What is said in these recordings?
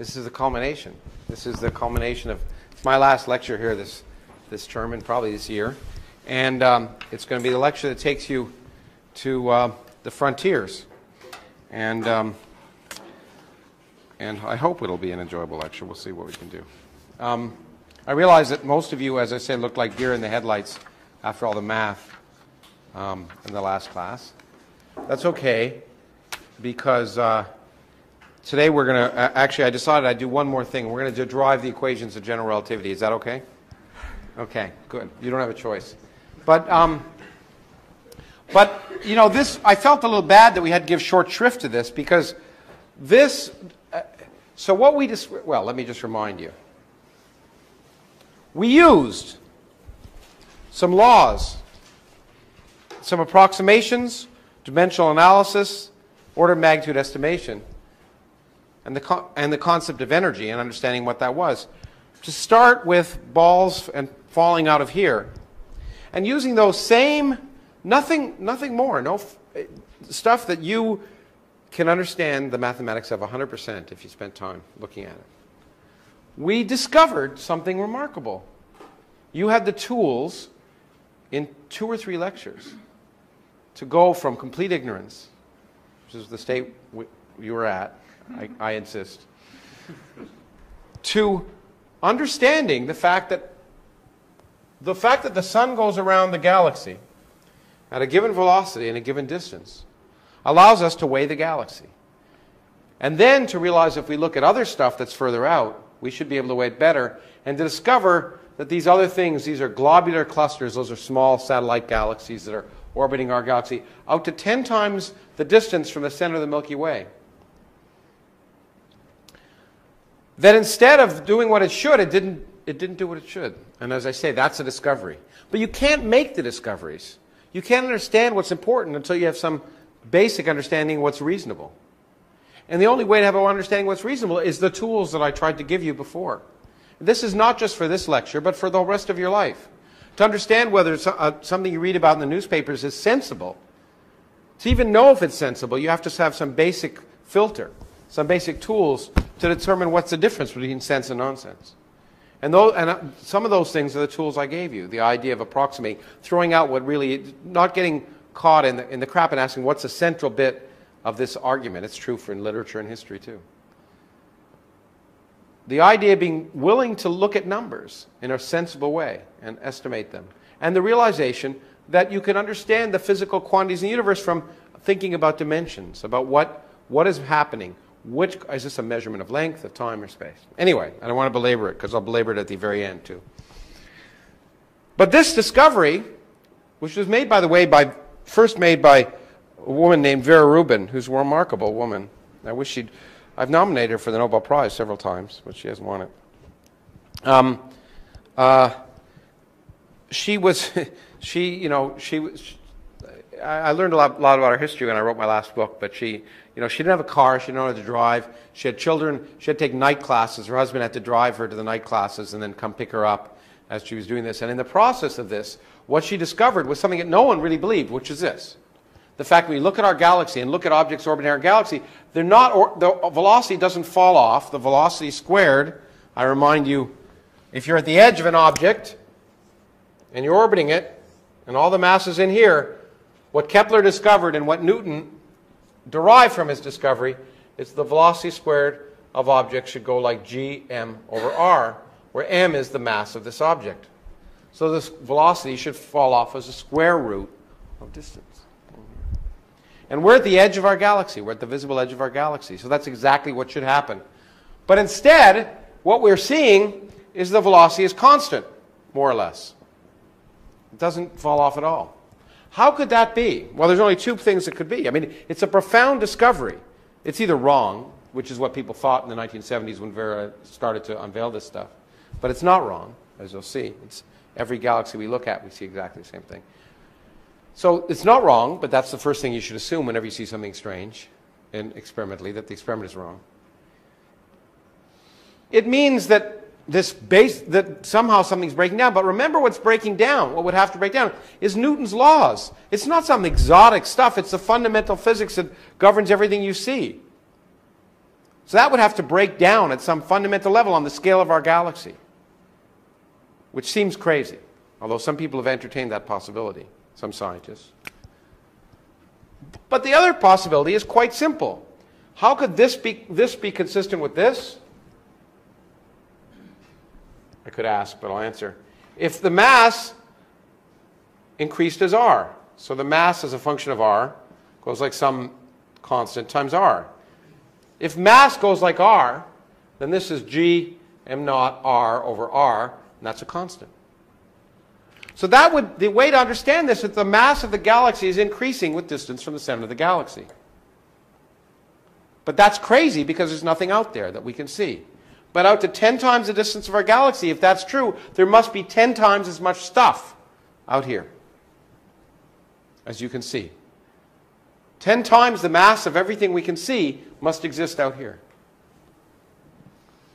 This is the culmination. This is the culmination of it's my last lecture here this this term and probably this year, and um, it's going to be the lecture that takes you to uh, the frontiers, and um, and I hope it'll be an enjoyable lecture. We'll see what we can do. Um, I realize that most of you, as I said, look like deer in the headlights after all the math um, in the last class. That's okay because uh, today we're going to uh, actually, I decided I'd do one more thing. We're going to derive the equations of general relativity. Is that okay? Okay, good. You don't have a choice. But, um, but you know, this, I felt a little bad that we had to give short shrift to this because this, uh, so what we just, well, let me just remind you. We used some laws, some approximations, dimensional analysis, order of magnitude estimation, and the, and the concept of energy and understanding what that was. To start with balls and falling out of here, and using those same, nothing, nothing more, no stuff that you can understand the mathematics of 100% if you spent time looking at it. We discovered something remarkable. You had the tools in two or three lectures to go from complete ignorance, which is the state you were at, I, I insist, to understanding the fact that the fact that the sun goes around the galaxy at a given velocity and a given distance allows us to weigh the galaxy. And then to realize if we look at other stuff that's further out, we should be able to weigh it better and to discover that these other things, these are globular clusters, those are small satellite galaxies that are orbiting our galaxy, out to 10 times the distance from the center of the Milky Way. That instead of doing what it should, it didn't, it didn't do what it should. And as I say, that's a discovery. But you can't make the discoveries. You can't understand what's important until you have some basic understanding of what's reasonable. And the only way to have an understanding of what's reasonable is the tools that I tried to give you before. This is not just for this lecture, but for the rest of your life. To understand whether uh, something you read about in the newspapers is sensible, to even know if it's sensible, you have to have some basic filter, some basic tools to determine what's the difference between sense and nonsense. And, those, and uh, some of those things are the tools I gave you. The idea of approximating, throwing out what really, not getting caught in the, in the crap and asking what's the central bit of this argument. It's true for in literature and history too. The idea of being willing to look at numbers in a sensible way and estimate them. And the realization that you can understand the physical quantities in the universe from thinking about dimensions, about what, what is happening. Which, is this a measurement of length, of time, or space? Anyway, I don't want to belabor it because I'll belabor it at the very end too. But this discovery, which was made, by the way, by first made by a woman named Vera Rubin, who's a remarkable woman. I wish she'd. I've nominated her for the Nobel Prize several times, but she hasn't won it. Um, uh, she was, she, you know, she was. I learned a lot, lot, about her history when I wrote my last book, but she, you know, she didn't have a car, she didn't know how to drive. She had children, she had to take night classes. Her husband had to drive her to the night classes and then come pick her up as she was doing this. And in the process of this, what she discovered was something that no one really believed, which is this the fact that we look at our galaxy and look at objects orbiting our galaxy, they're not, or, the velocity doesn't fall off. The velocity squared, I remind you, if you're at the edge of an object and you're orbiting it, and all the mass is in here, what Kepler discovered and what Newton derived from his discovery is the velocity squared of objects should go like gm over r, where m is the mass of this object. So this velocity should fall off as a square root of distance. And we're at the edge of our galaxy. We're at the visible edge of our galaxy. So that's exactly what should happen. But instead, what we're seeing is the velocity is constant, more or less. It doesn't fall off at all. How could that be? Well, there's only two things it could be. I mean, it's a profound discovery. It's either wrong, which is what people thought in the 1970s when Vera started to unveil this stuff, but it's not wrong, as you'll see. It's every galaxy we look at, we see exactly the same thing. So it's not wrong, but that's the first thing you should assume whenever you see something strange and experimentally, that the experiment is wrong. It means that this base that somehow something's breaking down. But remember what's breaking down, what would have to break down, is Newton's laws. It's not some exotic stuff, it's the fundamental physics that governs everything you see. So that would have to break down at some fundamental level on the scale of our galaxy, which seems crazy, although some people have entertained that possibility, some scientists. But the other possibility is quite simple. How could this be, this be consistent with this? I could ask, but I'll answer. If the mass increased as r, so the mass as a function of r goes like some constant times r. If mass goes like r, then this is g m naught r over r, and that's a constant. So that would the way to understand this is that the mass of the galaxy is increasing with distance from the center of the galaxy. But that's crazy because there's nothing out there that we can see. But out to 10 times the distance of our galaxy, if that's true, there must be 10 times as much stuff out here, as you can see. 10 times the mass of everything we can see must exist out here.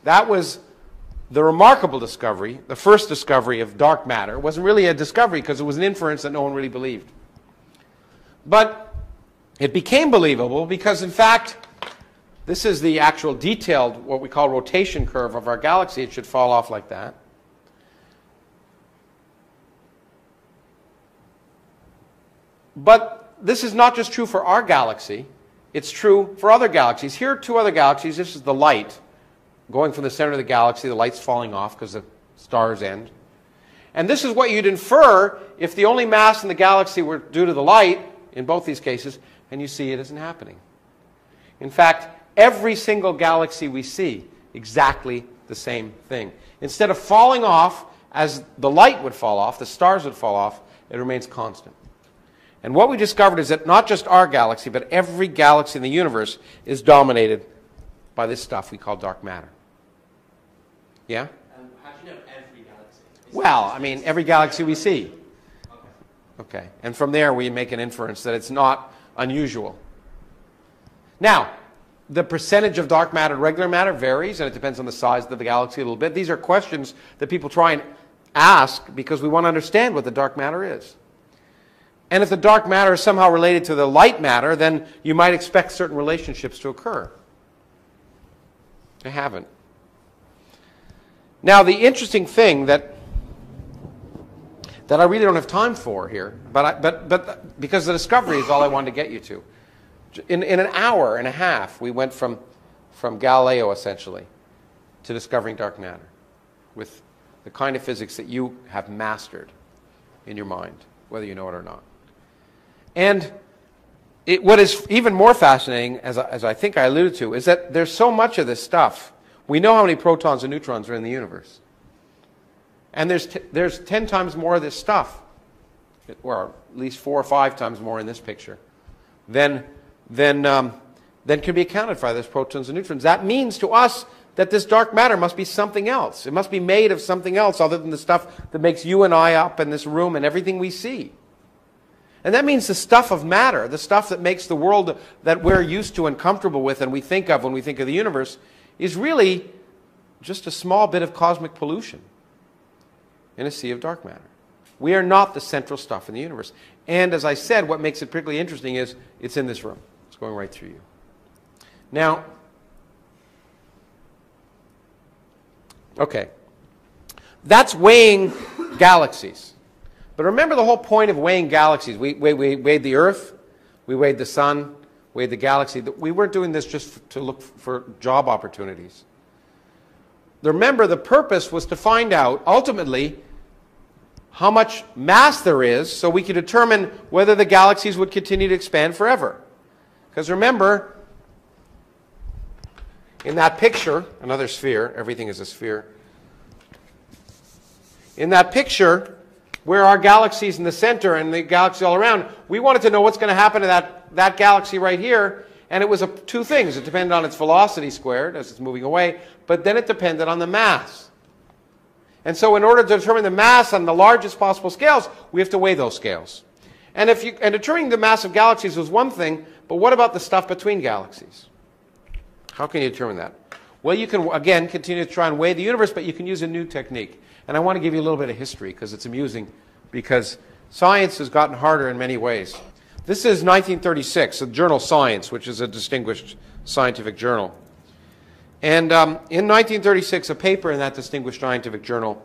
That was the remarkable discovery, the first discovery of dark matter. It wasn't really a discovery because it was an inference that no one really believed. But it became believable because, in fact, this is the actual detailed, what we call rotation curve of our galaxy. It should fall off like that. But this is not just true for our galaxy, it's true for other galaxies. Here are two other galaxies. This is the light going from the center of the galaxy, the light's falling off because the stars end. And this is what you'd infer if the only mass in the galaxy were due to the light, in both these cases, and you see it isn't happening. In fact, every single galaxy we see, exactly the same thing. Instead of falling off as the light would fall off, the stars would fall off, it remains constant. And what we discovered is that not just our galaxy, but every galaxy in the universe is dominated by this stuff we call dark matter. Yeah? Um, how do you know every galaxy? Is Well, I mean, every galaxy we see. Okay. Okay. And from there, we make an inference that it's not unusual. Now, the percentage of dark matter to regular matter varies, and it depends on the size of the galaxy a little bit. These are questions that people try and ask because we want to understand what the dark matter is. And if the dark matter is somehow related to the light matter, then you might expect certain relationships to occur. They haven't. Now, the interesting thing that that I really don't have time for here, but, I, but, but because the discovery is all I wanted to get you to. In, in an hour and a half, we went from, from Galileo, essentially, to discovering dark matter with the kind of physics that you have mastered in your mind, whether you know it or not. And it, what is even more fascinating, as I, as I think I alluded to, is that there's so much of this stuff. We know how many protons and neutrons are in the universe. And there's, t- there's 10 times more of this stuff, or at least four or five times more in this picture, than, than, um, than can be accounted for those protons and neutrons. That means to us that this dark matter must be something else. It must be made of something else other than the stuff that makes you and I up in this room and everything we see. And that means the stuff of matter, the stuff that makes the world that we're used to and comfortable with and we think of when we think of the universe, is really just a small bit of cosmic pollution in a sea of dark matter. We are not the central stuff in the universe. And as I said, what makes it particularly interesting is it's in this room, it's going right through you. Now, okay, that's weighing galaxies. But remember the whole point of weighing galaxies. We, we, we weighed the Earth, we weighed the Sun, weighed the galaxy. We weren't doing this just to look for job opportunities. Remember, the purpose was to find out, ultimately, how much mass there is so we could determine whether the galaxies would continue to expand forever. Because remember, in that picture, another sphere, everything is a sphere. In that picture, where our galaxy is in the center and the galaxies all around, we wanted to know what's going to happen to that, that galaxy right here. And it was a, two things. It depended on its velocity squared as it's moving away, but then it depended on the mass. And so, in order to determine the mass on the largest possible scales, we have to weigh those scales. And, if you, and determining the mass of galaxies was one thing, but what about the stuff between galaxies? How can you determine that? Well, you can, again, continue to try and weigh the universe, but you can use a new technique. And I want to give you a little bit of history because it's amusing, because science has gotten harder in many ways. This is 1936, the journal Science, which is a distinguished scientific journal. And um, in 1936, a paper in that distinguished scientific journal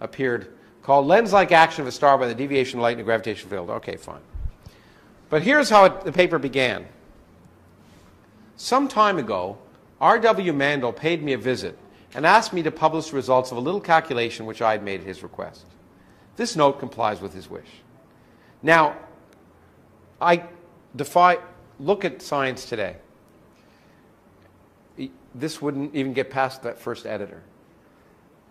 appeared called Lens Like Action of a Star by the Deviation of Light in a Gravitational Field. Okay, fine. But here's how it, the paper began. Some time ago, R.W. Mandl paid me a visit and asked me to publish the results of a little calculation which I had made at his request. This note complies with his wish. Now, I defy, look at science today. This wouldn't even get past that first editor.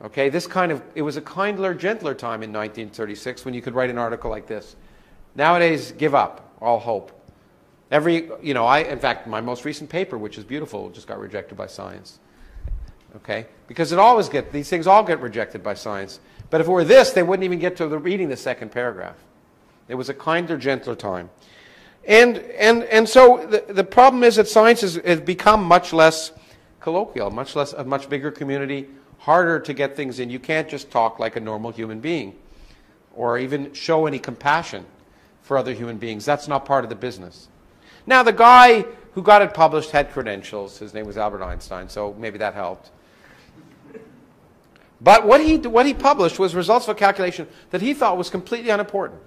Okay, this kind of, it was a kindler, gentler time in 1936 when you could write an article like this. Nowadays, give up all hope. Every, you know, I, in fact, my most recent paper, which is beautiful, just got rejected by science. Okay? Because it always get, these things all get rejected by science. But if it were this, they wouldn't even get to the reading the second paragraph. It was a kinder, gentler time. And, and, and so the, the problem is that science has, has become much less colloquial, much less, a much bigger community, harder to get things in. You can't just talk like a normal human being or even show any compassion for other human beings. That's not part of the business. Now, the guy who got it published had credentials. His name was Albert Einstein, so maybe that helped. But what he, what he published was results of a calculation that he thought was completely unimportant.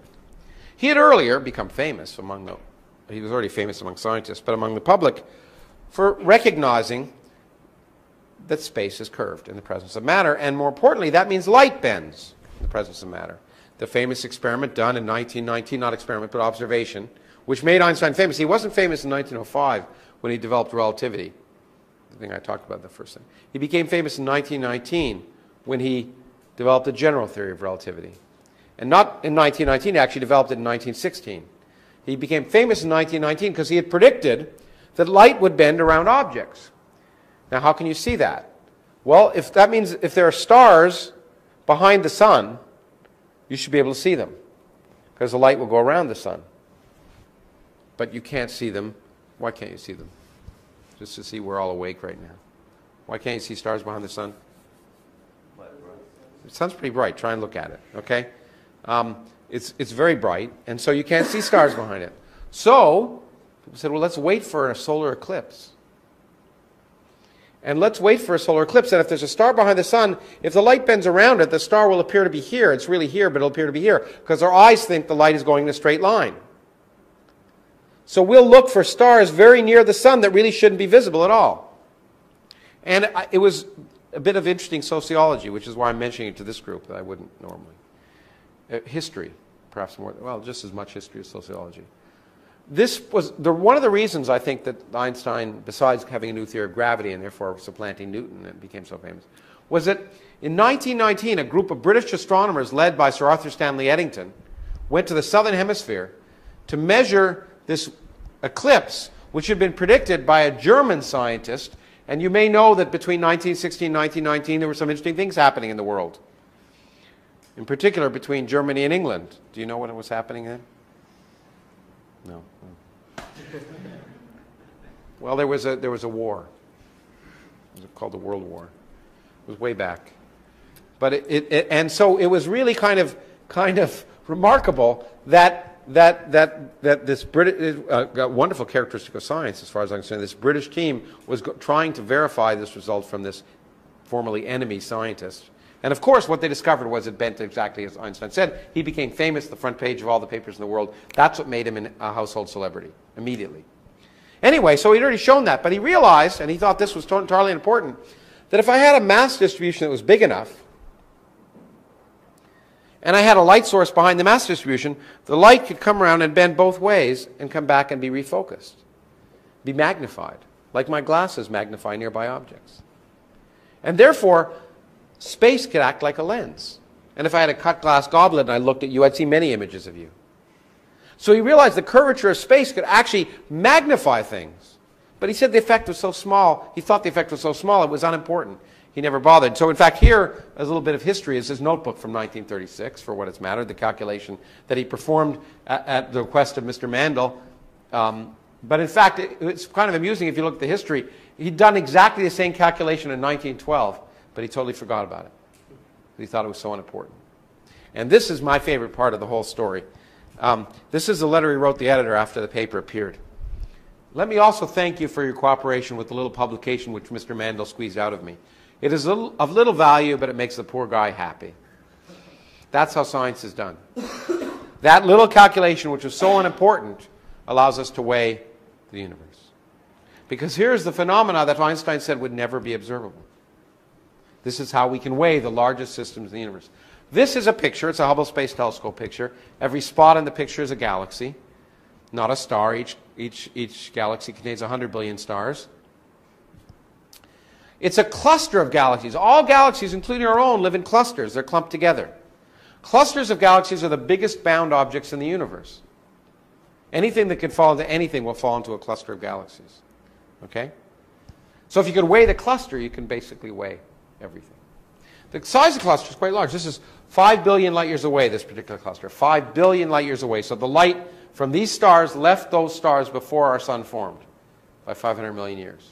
He had earlier become famous among the, he was already famous among scientists, but among the public for recognizing that space is curved in the presence of matter. And more importantly, that means light bends in the presence of matter. The famous experiment done in 1919, not experiment, but observation, which made Einstein famous. He wasn't famous in 1905 when he developed relativity, the thing I talked about the first thing. He became famous in 1919 when he developed the general theory of relativity. And not in 1919, he actually developed it in 1916. He became famous in 1919 because he had predicted that light would bend around objects. Now, how can you see that? Well, if that means if there are stars behind the sun, you should be able to see them because the light will go around the sun. But you can't see them. Why can't you see them? Just to see we're all awake right now. Why can't you see stars behind the sun? The sun's pretty bright. Try and look at it, okay? Um, it's, it's very bright, and so you can't see stars behind it. So, people said, well, let's wait for a solar eclipse. And let's wait for a solar eclipse. And if there's a star behind the sun, if the light bends around it, the star will appear to be here. It's really here, but it'll appear to be here because our eyes think the light is going in a straight line. So we'll look for stars very near the sun that really shouldn't be visible at all. And it was a bit of interesting sociology, which is why I'm mentioning it to this group that I wouldn't normally. Uh, history, perhaps more, well, just as much history as sociology this was the, one of the reasons I think that Einstein, besides having a new theory of gravity and therefore supplanting Newton and became so famous, was that in 1919 a group of British astronomers led by Sir Arthur Stanley Eddington went to the southern hemisphere to measure this eclipse, which had been predicted by a German scientist. And you may know that between 1916 and 1919 there were some interesting things happening in the world. In particular, between Germany and England. Do you know what was happening then? No. Well, there was a there was a war. It was called the World War. It was way back, but it, it, it and so it was really kind of kind of remarkable that that that that this British uh, wonderful characteristic of science, as far as I'm concerned. This British team was go- trying to verify this result from this formerly enemy scientist and of course, what they discovered was it bent exactly as Einstein said. He became famous, the front page of all the papers in the world. That's what made him a household celebrity immediately. Anyway, so he'd already shown that, but he realized, and he thought this was entirely important, that if I had a mass distribution that was big enough, and I had a light source behind the mass distribution, the light could come around and bend both ways and come back and be refocused, be magnified, like my glasses magnify nearby objects. And therefore, Space could act like a lens. And if I had a cut glass goblet and I looked at you, I'd see many images of you. So he realized the curvature of space could actually magnify things. But he said the effect was so small, he thought the effect was so small, it was unimportant. He never bothered. So, in fact, here, a little bit of history, is his notebook from 1936, for what it's mattered, the calculation that he performed at, at the request of Mr. Mandl. Um, but in fact, it, it's kind of amusing if you look at the history. He'd done exactly the same calculation in 1912 but he totally forgot about it. He thought it was so unimportant. And this is my favorite part of the whole story. Um, this is the letter he wrote the editor after the paper appeared. let me also thank you for your cooperation with the little publication which Mr. Mandl squeezed out of me. It is little, of little value, but it makes the poor guy happy. That's how science is done. That little calculation, which is so unimportant, allows us to weigh the universe. Because here's the phenomena that Einstein said would never be observable. This is how we can weigh the largest systems in the universe. This is a picture, it's a Hubble Space Telescope picture. Every spot in the picture is a galaxy, not a star. Each, each, each galaxy contains 100 billion stars. It's a cluster of galaxies. All galaxies, including our own, live in clusters. They're clumped together. Clusters of galaxies are the biggest bound objects in the universe. Anything that can fall into anything will fall into a cluster of galaxies. Okay? So if you could weigh the cluster, you can basically weigh everything. The size of the cluster is quite large. This is 5 billion light years away, this particular cluster. 5 billion light years away. So the light from these stars left those stars before our sun formed by 500 million years.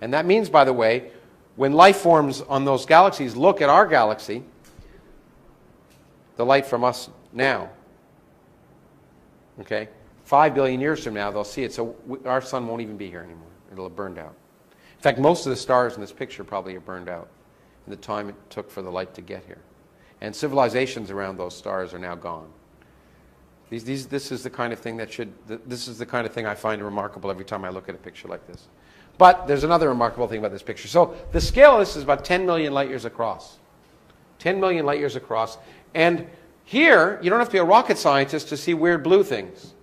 And that means, by the way, when life forms on those galaxies look at our galaxy, the light from us now, okay, five billion years from now, they'll see it. So we, our sun won't even be here anymore. It'll have burned out. In fact, most of the stars in this picture probably have burned out in the time it took for the light to get here. And civilizations around those stars are now gone. These, these, this is the kind of thing that should, this is the kind of thing I find remarkable every time I look at a picture like this. But there's another remarkable thing about this picture. So the scale of this is about 10 million light years across. 10 million light years across. And here, you don't have to be a rocket scientist to see weird blue things.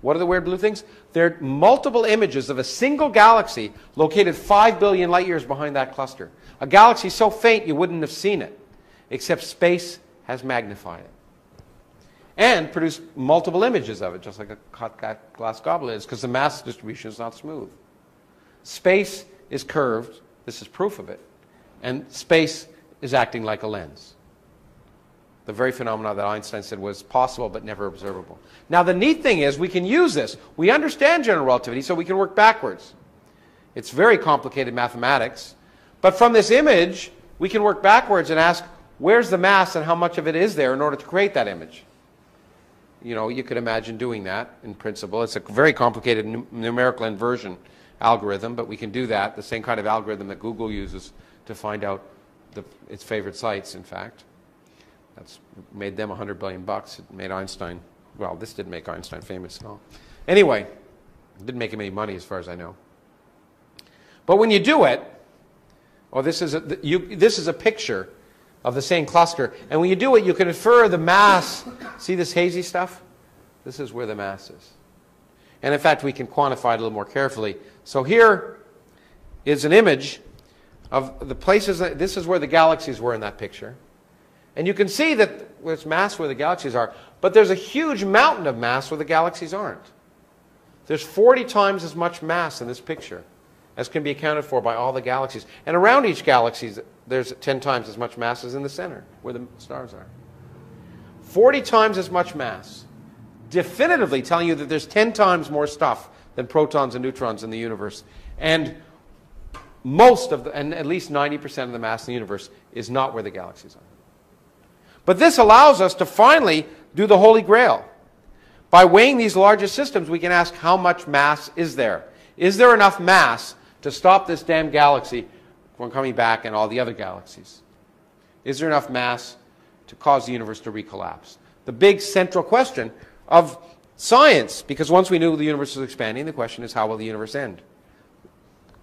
What are the weird blue things? They're multiple images of a single galaxy located 5 billion light years behind that cluster. A galaxy so faint you wouldn't have seen it, except space has magnified it. And produced multiple images of it, just like a glass goblet is, because the mass distribution is not smooth. Space is curved. This is proof of it. And space is acting like a lens. The very phenomena that Einstein said was possible but never observable. Now, the neat thing is we can use this. We understand general relativity, so we can work backwards. It's very complicated mathematics. But from this image, we can work backwards and ask, where's the mass and how much of it is there in order to create that image? You know, you could imagine doing that in principle. It's a very complicated numerical inversion algorithm, but we can do that, the same kind of algorithm that Google uses to find out the, its favorite sites, in fact. That's made them 100 billion bucks. It made Einstein, well, this didn't make Einstein famous at all. Anyway, didn't make him any money as far as I know. But when you do it, oh, this is a, you, this is a picture of the same cluster. And when you do it, you can infer the mass. See this hazy stuff? This is where the mass is. And in fact, we can quantify it a little more carefully. So here is an image of the places, that, this is where the galaxies were in that picture. And you can see that there's mass where the galaxies are, but there's a huge mountain of mass where the galaxies aren't. There's 40 times as much mass in this picture as can be accounted for by all the galaxies. And around each galaxy, there's 10 times as much mass as in the center, where the stars are. 40 times as much mass definitively telling you that there's 10 times more stuff than protons and neutrons in the universe. And most of the, and at least 90% of the mass in the universe is not where the galaxies are. But this allows us to finally do the Holy Grail. By weighing these larger systems, we can ask how much mass is there? Is there enough mass to stop this damn galaxy from coming back and all the other galaxies? Is there enough mass to cause the universe to recollapse? The big central question of science, because once we knew the universe was expanding, the question is how will the universe end?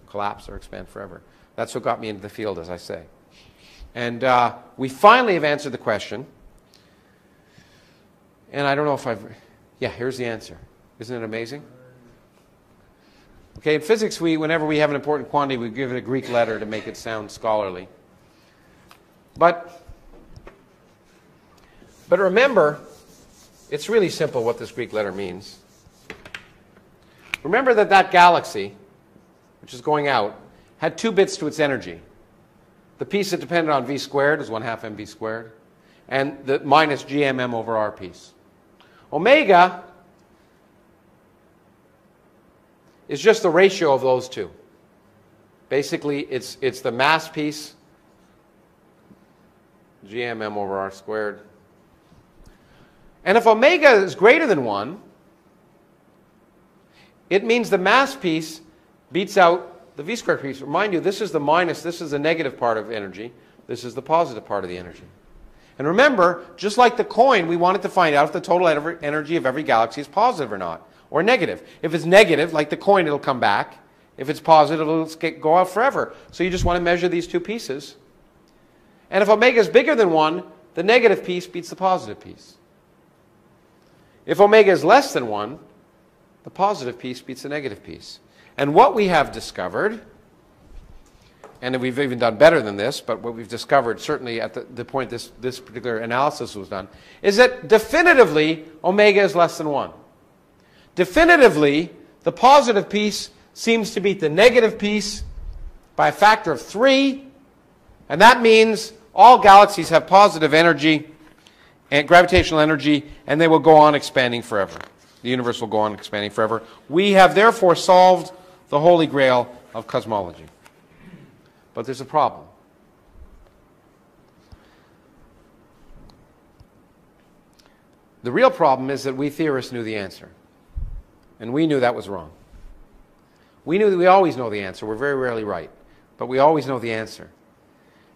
Collapse or expand forever? That's what got me into the field, as I say. And uh, we finally have answered the question. And I don't know if I've. Yeah, here's the answer. Isn't it amazing? Okay, in physics, we, whenever we have an important quantity, we give it a Greek letter to make it sound scholarly. But, but remember, it's really simple what this Greek letter means. Remember that that galaxy, which is going out, had two bits to its energy. The piece that depended on v squared is 1 half mv squared, and the minus gmm over r piece. Omega is just the ratio of those two. Basically, it's, it's the mass piece, gmm over r squared, and if omega is greater than 1, it means the mass piece beats out the v squared piece. Remind you, this is the minus, this is the negative part of energy, this is the positive part of the energy. And remember, just like the coin, we wanted to find out if the total energy of every galaxy is positive or not, or negative. If it's negative, like the coin, it'll come back. If it's positive, it'll go out forever. So you just want to measure these two pieces. And if omega is bigger than 1, the negative piece beats the positive piece. If omega is less than 1, the positive piece beats the negative piece. And what we have discovered, and we've even done better than this, but what we've discovered, certainly at the, the point this, this particular analysis was done, is that definitively omega is less than 1. Definitively, the positive piece seems to beat the negative piece by a factor of 3, and that means all galaxies have positive energy and gravitational energy, and they will go on expanding forever. The universe will go on expanding forever. We have therefore solved the holy grail of cosmology. But there's a problem. The real problem is that we theorists knew the answer. And we knew that was wrong. We knew that we always know the answer. We're very rarely right. But we always know the answer.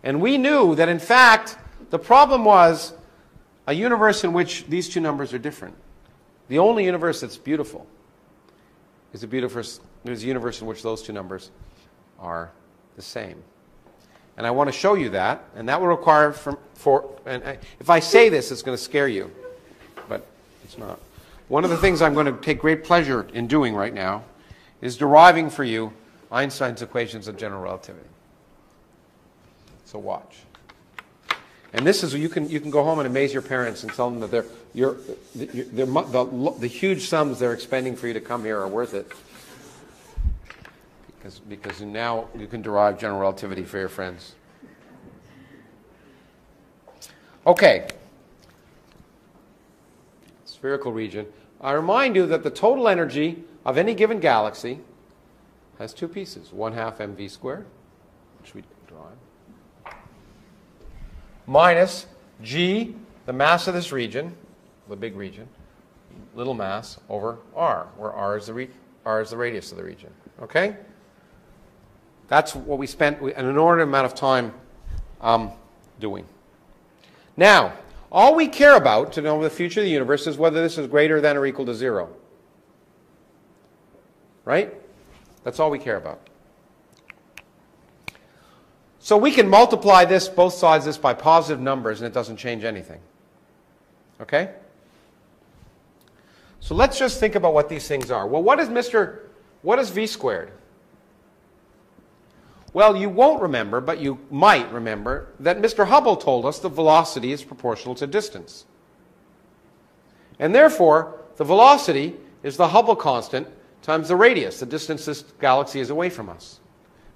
And we knew that, in fact, the problem was a universe in which these two numbers are different. The only universe that's beautiful is a, beautiful, is a universe in which those two numbers are the same. And I want to show you that, and that will require from, for, and I, if I say this, it's going to scare you, but it's not. One of the things I'm going to take great pleasure in doing right now is deriving for you Einstein's equations of general relativity. So watch. And this is you can you can go home and amaze your parents and tell them that they're, you're, they're, the, the huge sums they're expending for you to come here are worth it. Because, because now you can derive general relativity for your friends. Okay. Spherical region. I remind you that the total energy of any given galaxy has two pieces. One half mv squared, which we draw, minus g, the mass of this region, the big region, little mass, over r, where r is the, re- r is the radius of the region. Okay? That's what we spent an inordinate amount of time um, doing. Now, all we care about to know the future of the universe is whether this is greater than or equal to zero. Right? That's all we care about. So we can multiply this, both sides this, by positive numbers, and it doesn't change anything. Okay? So let's just think about what these things are. Well, what is Mr. What is v squared? Well, you won't remember, but you might remember that Mr. Hubble told us the velocity is proportional to distance. And therefore, the velocity is the Hubble constant times the radius, the distance this galaxy is away from us.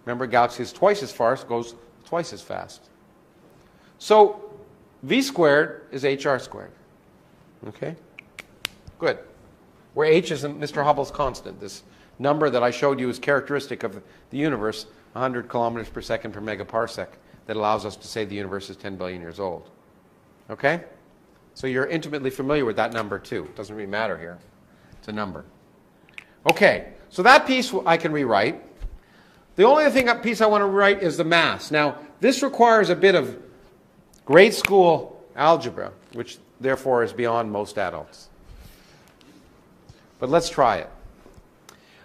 Remember, galaxy is twice as far, so goes twice as fast. So v squared is hr squared. Okay? Good. Where h is Mr. Hubble's constant, this number that I showed you is characteristic of the universe, 100 kilometers per second per megaparsec, that allows us to say the universe is 10 billion years old. Okay? So you're intimately familiar with that number too. It doesn't really matter here. It's a number. Okay, so that piece I can rewrite. The only thing uh, piece I want to write is the mass. Now, this requires a bit of grade school algebra, which therefore is beyond most adults. But let's try it.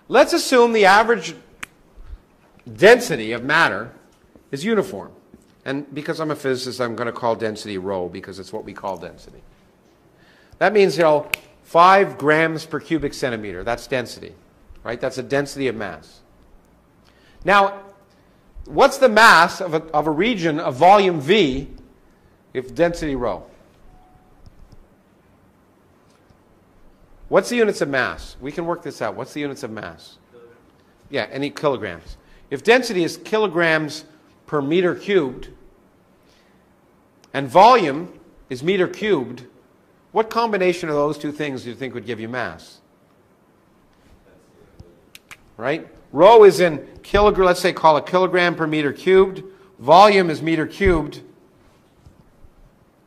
Let's assume the average density of matter is uniform. And because I'm a physicist, I'm going to call density rho because it's what we call density. That means, you know, 5 grams per cubic centimeter. That's density, right? That's a density of mass. Now, what's the mass of a, of a region of volume V if density rho? What's the units of mass? We can work this out. What's the units of mass? Yeah, any kilograms. If density is kilograms per meter cubed, and volume is meter cubed, what combination of those two things do you think would give you mass? Right? Rho is in kilogram, let's say call it kilogram per meter cubed. Volume is meter cubed.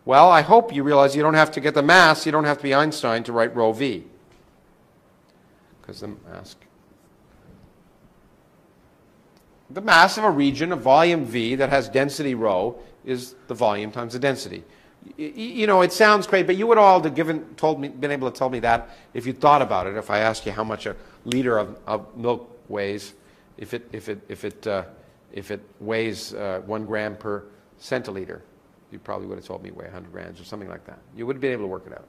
Well, I hope you realize you don't have to get the mass, you don't have to be Einstein to write rho v. Because the mass the mass of a region of volume V that has density rho is the volume times the density. Y- You know, it sounds great, but you would all have given, told me, been able to tell me that if you thought about it. If I asked you how much a liter of, of milk weighs, if it, if it, if it, uh, if it weighs uh, one gram per centiliter, you probably would have told me weigh 100 grams or something like that. You would have been able to work it out.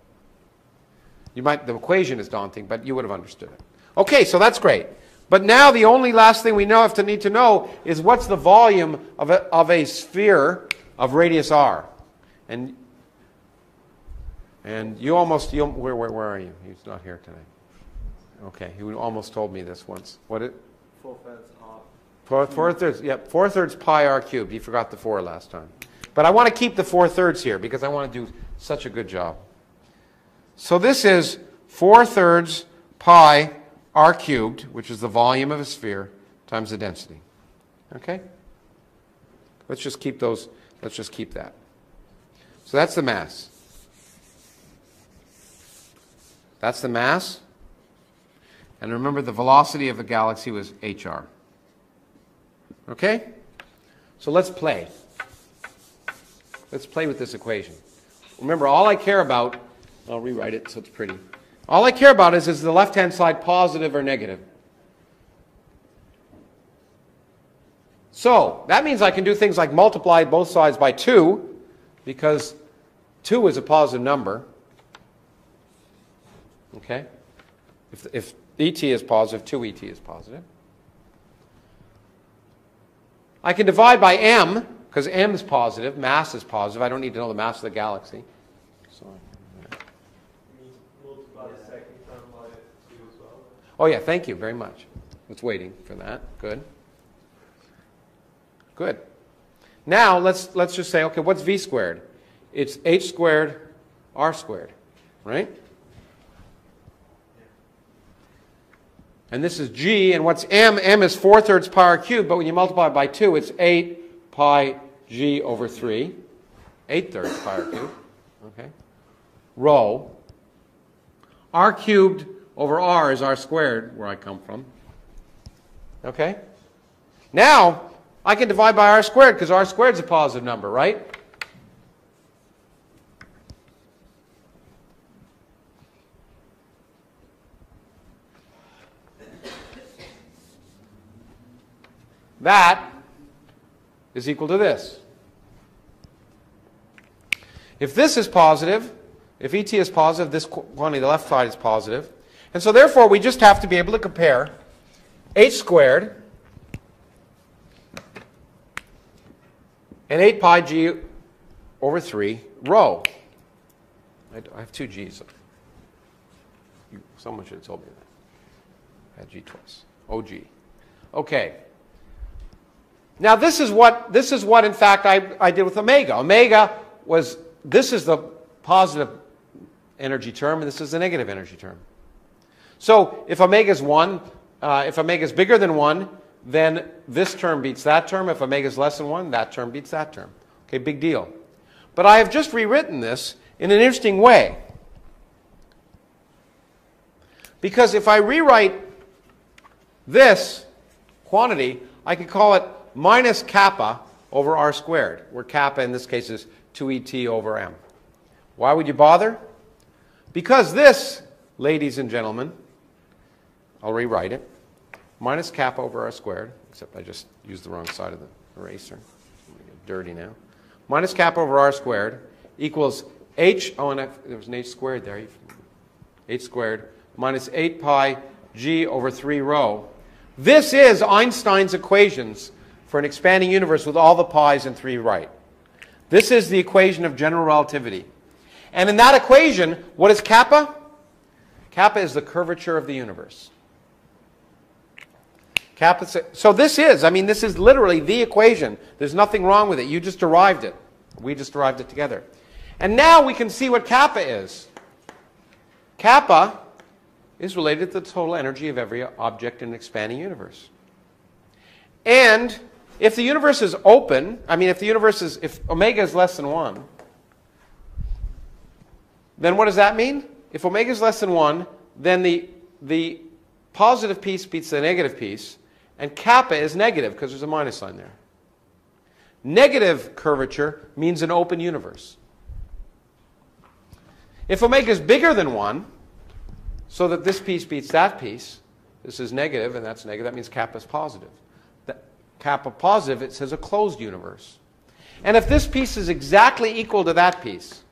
You might, the equation is daunting, but you would have understood it. Okay, so that's great. But now the only last thing we know have to need to know is what's the volume of a, of a sphere of radius r. And and you almost you where, where where are you? He's not here today. Okay, he almost told me this once. What it? Four thirds half. Four, four thirds. Yep, four thirds pi r cubed. He forgot the four last time. But I want to keep the four thirds here because I want to do such a good job. So this is four thirds pi r cubed, which is the volume of a sphere, times the density. Okay? Let's just keep those, let's just keep that. So that's the mass. That's the mass. And remember, the velocity of the galaxy was hr. Okay? So let's play. Let's play with this equation. Remember, all I care about, I'll rewrite it so it's pretty. All I care about is is the left hand side positive or negative? So that means I can do things like multiply both sides by 2 because 2 is a positive number. Okay? If, if ET is positive, 2ET is positive. I can divide by m because m is positive, mass is positive. I don't need to know the mass of the galaxy. So, Multiply the second term by two as well. Oh yeah, thank you very much. Let's waiting for that. Good. Good. Now let's let's just say, okay, what's v squared? It's h squared r squared, right? And this is g, and what's m? m is 4 thirds pi r cubed, but when you multiply by 2, it's 8 pi g over 3. 8 thirds pi r cubed. Okay? Rho. r cubed over r is r squared, where I come from. Okay? Now, I can divide by r squared, because r squared is a positive number, right? That is equal to this. If this is positive, if ET is positive, this qu- quantity, the left side is positive. And so therefore, we just have to be able to compare h squared and 8 pi g over 3 rho. I have two g's. Someone should have told me that. I had g twice. OG. Okay. Now this is what this is what in fact I, I did with omega. Omega was this is the positive energy term and this is the negative energy term. So if omega is one, uh, if omega is bigger than one, then this term beats that term. If omega is less than one, that term beats that term. Okay, big deal. But I have just rewritten this in an interesting way. Because if I rewrite this quantity, I could call it minus kappa over r squared, where kappa in this case is 2et over m. Why would you bother? Because this, ladies and gentlemen, I'll rewrite it, minus kappa over r squared, except I just used the wrong side of the eraser. Dirty now. Minus kappa over r squared equals h, oh, and I, there was an h squared there, h squared, minus 8 pi g over 3 rho. This is Einstein's equations for an expanding universe with all the pi's and 3 right. This is the equation of general relativity. And in that equation, what is kappa? Kappa is the curvature of the universe. So this is, I mean, this is literally the equation. There's nothing wrong with it. You just derived it. We just derived it together. And now we can see what kappa is. Kappa is related to the total energy of every object in an expanding universe. And if the universe is open, I mean, if the universe is, if omega is less than 1, then what does that mean? If omega is less than 1, then the, the positive piece beats the negative piece, And kappa is negative because there's a minus sign there. Negative curvature means an open universe. If omega is bigger than 1, so that this piece beats that piece, this is negative and that's negative, that means kappa is positive. The kappa positive, it says a closed universe. And if this piece is exactly equal to that piece,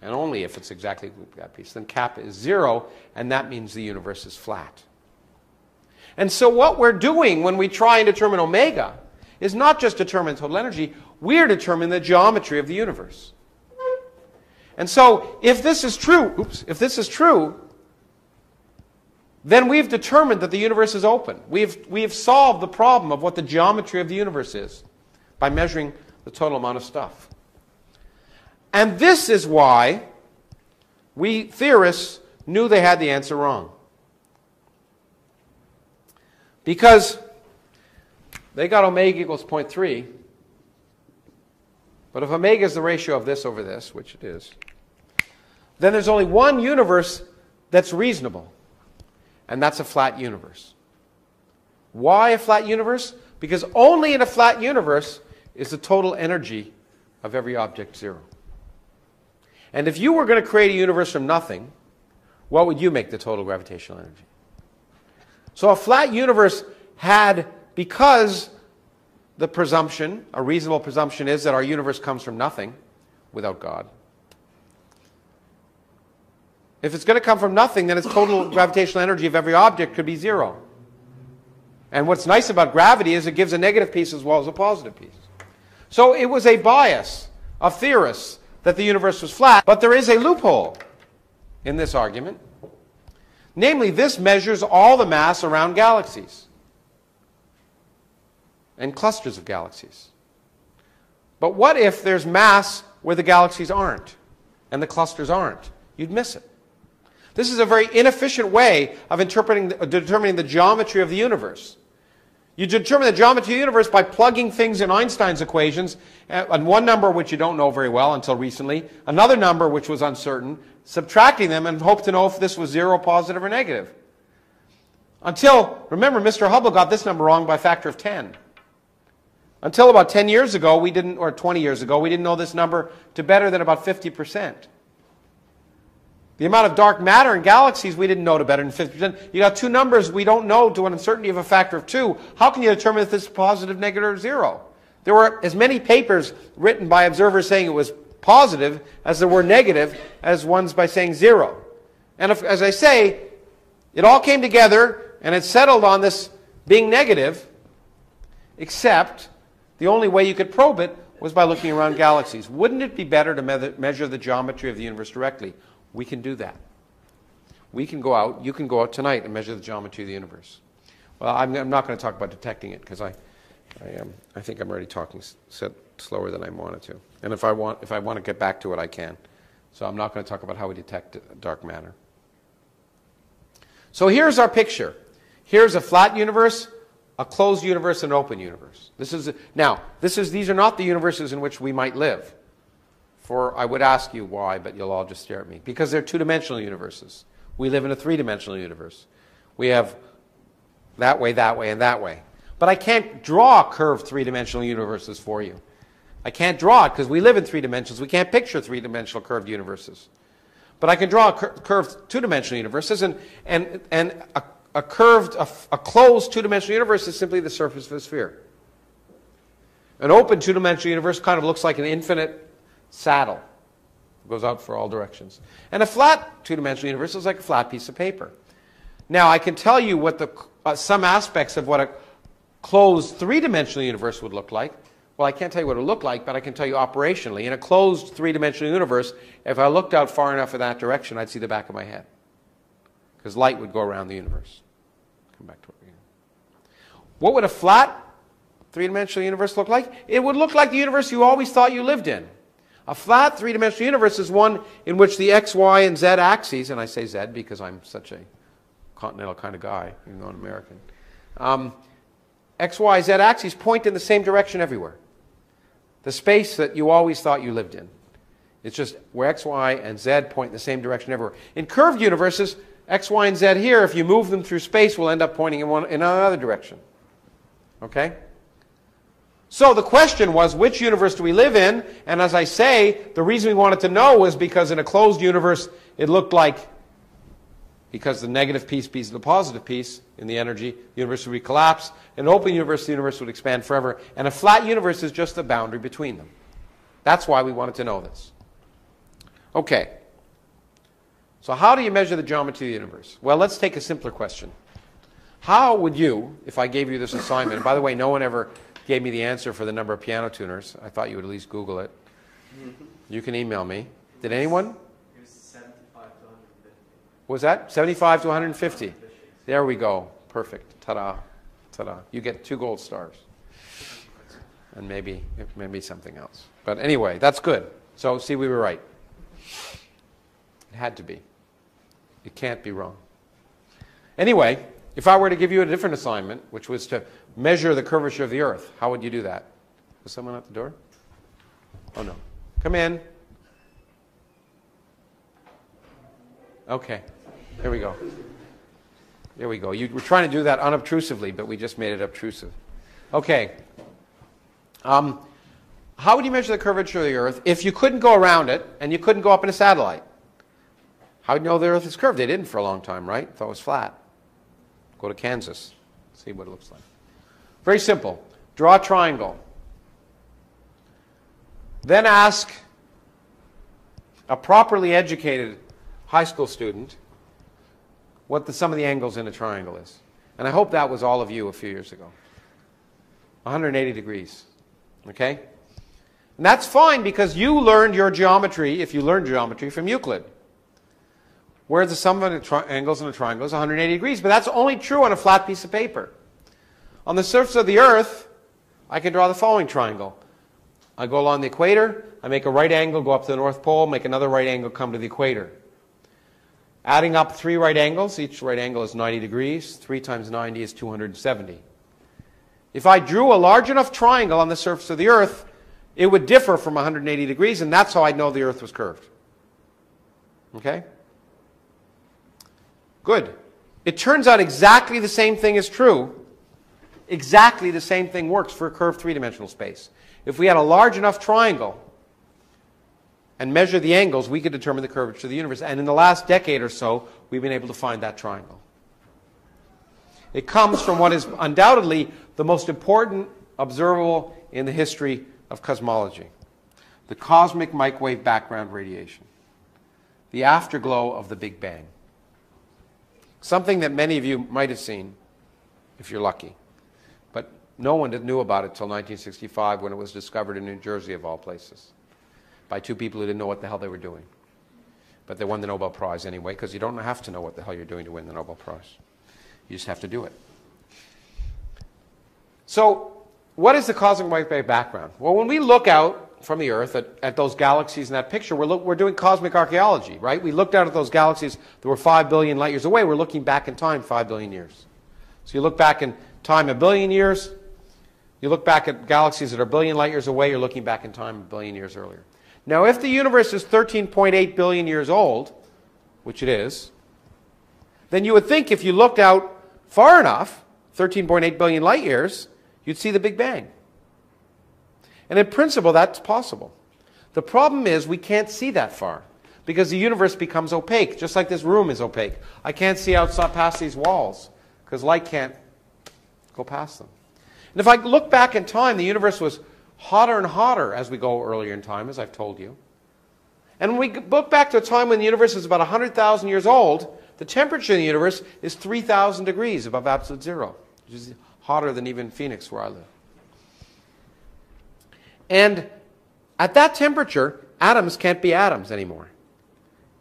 and only if it's exactly equal to that piece, then kappa is 0, and that means the universe is flat. And so what we're doing when we try and determine omega is not just determine total energy, we're determining the geometry of the universe. And so if this is true, oops, if this is true, then we've determined that the universe is open. We've, we've solved the problem of what the geometry of the universe is by measuring the total amount of stuff. And this is why we theorists knew they had the answer wrong. Because they got omega equals 0.3. But if omega is the ratio of this over this, which it is, then there's only one universe that's reasonable, and that's a flat universe. Why a flat universe? Because only in a flat universe is the total energy of every object zero. And if you were going to create a universe from nothing, what would you make the total gravitational energy? So a flat universe had, because the presumption, a reasonable presumption is that our universe comes from nothing without God. If it's going to come from nothing, then its total gravitational energy of every object could be zero. And what's nice about gravity is it gives a negative piece as well as a positive piece. So it was a bias of theorists that the universe was flat, but there is a loophole in this argument. Namely, this measures all the mass around galaxies and clusters of galaxies. But what if there's mass where the galaxies aren't and the clusters aren't? You'd miss it. This is a very inefficient way of interpreting, determining the geometry of the universe. You determine the geometry of the universe by plugging things in Einstein's equations, uh, and one number which you don't know very well until recently, another number which was uncertain, subtracting them and hope to know if this was zero, positive, or negative. Until, remember, Mr. Hubble got this number wrong by a factor of 10. Until about 10 years ago, we didn't, or 20 years ago, we didn't know this number to better than about 50%. The amount of dark matter in galaxies we didn't know to better than 50%. You got two numbers we don't know to an uncertainty of a factor of two. How can you determine if this is positive, negative, or zero? There were as many papers written by observers saying it was positive as there were negative as ones by saying zero. And if, as I say, it all came together and it settled on this being negative, except the only way you could probe it was by looking around galaxies. Wouldn't it be better to me- measure the geometry of the universe directly? We can do that. We can go out, you can go out tonight and measure the geometry of the universe. Well, I'm, I'm not going to talk about detecting it because I, I, um, I think I'm already talking s- slower than I wanted to. And if I want, if I want to get back to it, I can. So I'm not going to talk about how we detect dark matter. So here's our picture. Here's a flat universe, a closed universe, and an open universe. This is now. This is these are not the universes in which we might live. For I would ask you why, but you'll all just stare at me because they're two-dimensional universes. We live in a three-dimensional universe. We have that way, that way, and that way. But I can't draw curved three-dimensional universes for you. I can't draw it because we live in three dimensions. We can't picture three dimensional curved universes. But I can draw cur- curved two dimensional universes, and, and, and a, a curved, a, a closed two dimensional universe is simply the surface of a sphere. An open two dimensional universe kind of looks like an infinite saddle, it goes out for all directions. And a flat two dimensional universe is like a flat piece of paper. Now, I can tell you what the, uh, some aspects of what a closed three dimensional universe would look like. Well, I can't tell you what it looked like, but I can tell you operationally. In a closed three dimensional universe, if I looked out far enough in that direction, I'd see the back of my head. Because light would go around the universe. Come back to it again. What would a flat three dimensional universe look like? It would look like the universe you always thought you lived in. A flat three dimensional universe is one in which the x, y, and z axes, and I say z because I'm such a continental kind of guy, even though I'm American, um, x, y, z axes point in the same direction everywhere the space that you always thought you lived in. It's just where x, y, and z point in the same direction everywhere. In curved universes, x, y, and z here, if you move them through space, will end up pointing in, one, in another direction. Okay? So the question was, which universe do we live in? And as I say, the reason we wanted to know was because in a closed universe, it looked like, because the negative piece beats the positive piece in the energy, the universe would collapse. An open universe, the universe would expand forever. And a flat universe is just the boundary between them. That's why we wanted to know this. Okay. So how do you measure the geometry of the universe? Well, let's take a simpler question. How would you, if I gave you this assignment, by the way, no one ever gave me the answer for the number of piano tuners. I thought you would at least Google it. You can email me. Did anyone? It was 75 to 150. Was that 75 to 150? There we go. Perfect. Ta-da. Ta-da. You get two gold stars. And maybe maybe something else. But anyway, that's good. So see we were right. It had to be. It can't be wrong. Anyway, if I were to give you a different assignment, which was to measure the curvature of the earth, how would you do that? Is someone at the door? Oh no. Come in. Okay. There we go. There we go. You were trying to do that unobtrusively, but we just made it obtrusive. Okay. Um, how would you measure the curvature of the Earth if you couldn't go around it and you couldn't go up in a satellite? How would you know the Earth is curved? They didn't for a long time, right? Thought it was flat. Go to Kansas, see what it looks like. Very simple. Draw a triangle. Then ask a properly educated high school student what the sum of the angles in a triangle is. And I hope that was all of you a few years ago. 180 degrees. Okay? And that's fine because you learned your geometry, if you learned geometry, from Euclid. Where the sum of the angles in a triangle is 180 degrees. But that's only true on a flat piece of paper. On the surface of the Earth, I can draw the following triangle. I go along the equator, I make a right angle, go up to the North Pole, make another right angle, come to the equator. Adding up three right angles, each right angle is 90 degrees. 3 times 90 is 270. If I drew a large enough triangle on the surface of the Earth, it would differ from 180 degrees, and that's how I'd know the Earth was curved. Okay? Good. It turns out exactly the same thing is true. Exactly the same thing works for a curved three dimensional space. If we had a large enough triangle and measure the angles, we could determine the curvature of the universe. And in the last decade or so, we've been able to find that triangle. It comes from what is undoubtedly the most important observable in the history of cosmology the cosmic microwave background radiation, the afterglow of the Big Bang. Something that many of you might have seen if you're lucky. But no one knew about it until 1965 when it was discovered in New Jersey, of all places, by two people who didn't know what the hell they were doing. But they won the Nobel Prize anyway, because you don't have to know what the hell you're doing to win the Nobel Prize. You just have to do it. So, what is the cosmic microwave background? Well, when we look out from the Earth at, at those galaxies in that picture, we're, look, we're doing cosmic archaeology, right? We looked out at those galaxies that were 5 billion light years away. We're looking back in time 5 billion years. So you look back in time a billion years, you look back at galaxies that are a billion light years away, you're looking back in time a billion years earlier. Now, if the universe is 13.8 billion years old, which it is, then you would think if you looked out far enough, 13.8 billion light years, you'd see the Big Bang. And in principle, that's possible. The problem is we can't see that far because the universe becomes opaque, just like this room is opaque. I can't see outside past these walls because light can't go past them. And if I look back in time, the universe was hotter and hotter as we go earlier in time, as I've told you. And when we look back to a time when the universe is about 100,000 years old, the temperature in the universe is 3,000 degrees above absolute zero, which is hotter than even Phoenix, where I live. And at that temperature, atoms can't be atoms anymore.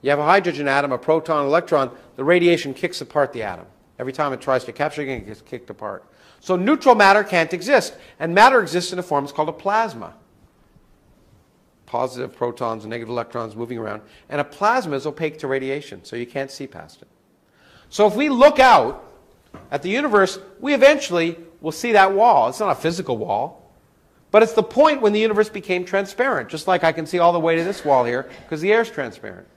You have a hydrogen atom, a proton, an electron, the radiation kicks apart the atom. Every time it tries to capture it, it gets kicked apart. So neutral matter can't exist. And matter exists in a form that's called a plasma. Positive protons and negative electrons moving around. And a plasma is opaque to radiation, so you can't see past it. So if we look out at the universe, we eventually will see that wall. It's not a physical wall. But it's the point when the universe became transparent, just like I can see all the way to this wall here, because the air is transparent.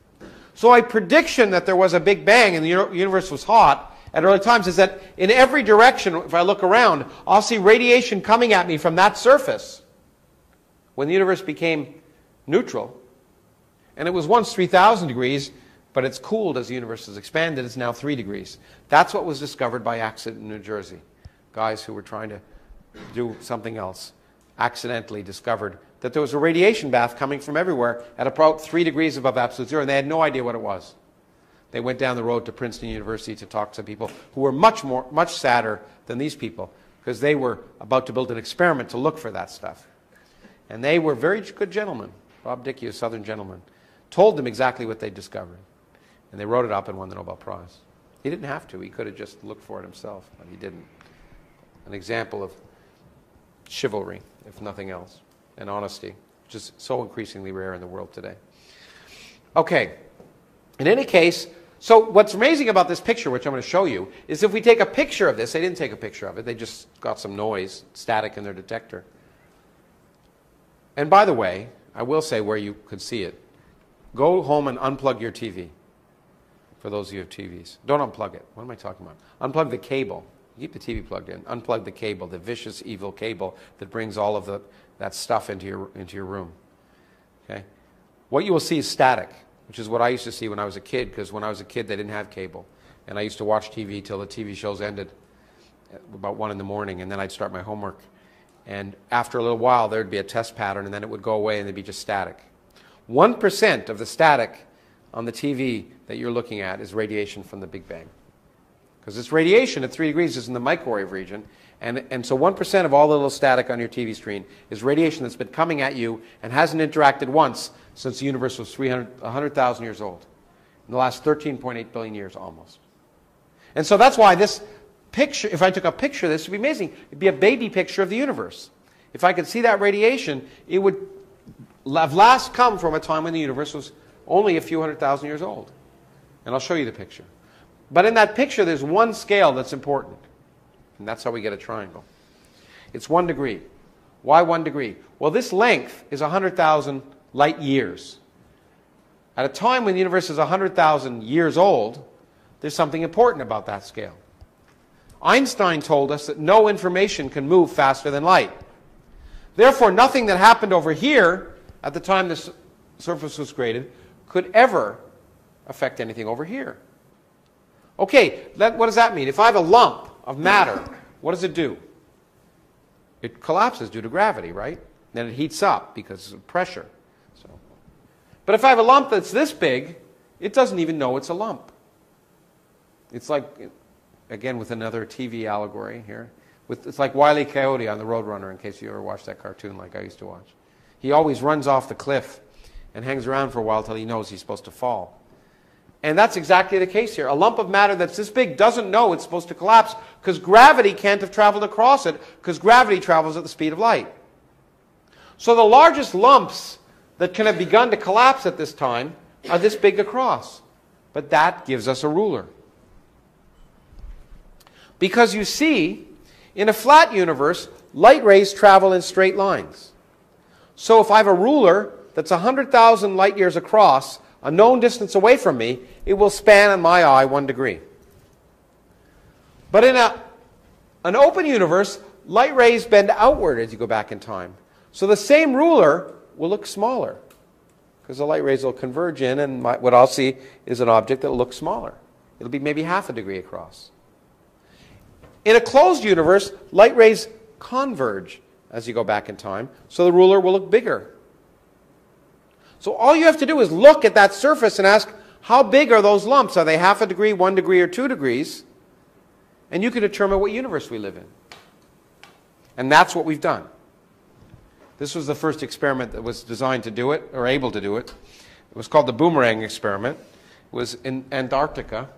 So a prediction that there was a Big Bang and the universe was hot at early times is that in every direction, if I look around, I'll see radiation coming at me from that surface. When the universe became neutral, and it was once 3,000 degrees, but it's cooled as the universe has expanded. It's now 3 degrees. That's what was discovered by accident in New Jersey. Guys who were trying to do something else accidentally discovered that there was a radiation bath coming from everywhere at about 3 degrees above absolute zero, and they had no idea what it was. They went down the road to Princeton University to talk to people who were much, more, much sadder than these people because they were about to build an experiment to look for that stuff. And they were very good gentlemen. Bob Dicke, a Southern gentleman, told them exactly what they discovered. And they wrote it up and won the Nobel Prize. He didn't have to. He could have just looked for it himself, but he didn't. An example of chivalry, if nothing else, and honesty, which is so increasingly rare in the world today. Okay. In any case, so what's amazing about this picture, which I'm going to show you, is if we take a picture of this, they didn't take a picture of it, they just got some noise, static in their detector. And by the way, I will say where you could see it. Go home and unplug your TV for those of you who have TVs. Don't unplug it. What am I talking about? Unplug the cable. Keep the TV plugged in. Unplug the cable, the vicious, evil cable that brings all of the, that stuff into your, into your room. Okay? What you will see is static, which is what I used to see when I was a kid, because when I was a kid, they didn't have cable. And I used to watch TV till the TV shows ended uh, about 1 in the morning, and then I'd start my homework. And after a little while, there'd be a test pattern, and then it would go away, and it'd be just static. 1% of the static on the TV that you're looking at is radiation from the Big Bang. Because this radiation at 3 degrees is in the microwave region. And, and so 1% of all the little static on your TV screen is radiation that's been coming at you and hasn't interacted once since the universe was 100,000 years old. In the last 13.8 billion years, almost. And so that's why this picture, if I took a picture of this, would be amazing. It would be a baby picture of the universe. If I could see that radiation, it would have last come from a time when the universe was only a few hundred thousand years old. And I'll show you the picture. But in that picture, there's one scale that's important. And that's how we get a triangle. It's one degree. Why one degree? Well, this length is 100,000 light years. At a time when the universe is 100,000 years old, there's something important about that scale. Einstein told us that no information can move faster than light. Therefore, nothing that happened over here at the time this surface was created could ever affect anything over here. Okay, what does that mean? If I have a lump of matter, what does it do? It collapses due to gravity, right? Then it heats up because of pressure. But if I have a lump that's this big, it doesn't even know it's a lump. It's like, again, with another TV allegory here. With, it's like Wile E. Coyote on the Roadrunner, in case you ever watched that cartoon like I used to watch. He always runs off the cliff and hangs around for a while till he knows he's supposed to fall. And that's exactly the case here. A lump of matter that's this big doesn't know it's supposed to collapse because gravity can't have traveled across it because gravity travels at the speed of light. So the largest lumps that can have begun to collapse at this time are this big across. But that gives us a ruler. Because you see, in a flat universe, light rays travel in straight lines. So if I have a ruler that's 100,000 light years across, a known distance away from me, it will span in my eye one degree. But in a, an open universe, light rays bend outward as you go back in time. So the same ruler will look smaller because the light rays will converge in, and my, what I'll see is an object that will look smaller. It'll be maybe half a degree across. In a closed universe, light rays converge as you go back in time, so the ruler will look bigger. So all you have to do is look at that surface and ask, how big are those lumps? Are they half a degree, one degree, or two degrees? And you can determine what universe we live in. And that's what we've done. This was the first experiment that was designed to do it, or able to do it. It was called the boomerang experiment. It was in Antarctica.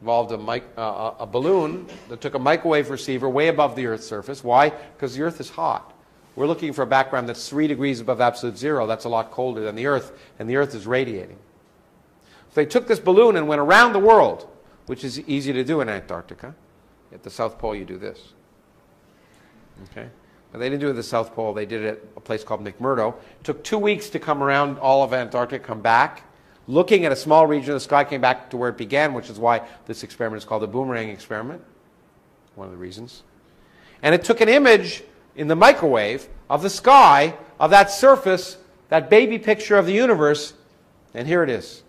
Involved a, mic, uh, a balloon that took a microwave receiver way above the Earth's surface. Why? Because the Earth is hot. We're looking for a background that's three degrees above absolute zero. That's a lot colder than the Earth, and the Earth is radiating. So they took this balloon and went around the world, which is easy to do in Antarctica. At the South Pole, you do this. Okay? They didn't do it at the South Pole. They did it at a place called McMurdo. It took two weeks to come around all of Antarctica, come back. looking at a small region of the sky, came back to where it began, which is why this experiment is called the boomerang experiment. One of the reasons. And it took an image in the microwave of the sky, of that surface, that baby picture of the universe, and here it is.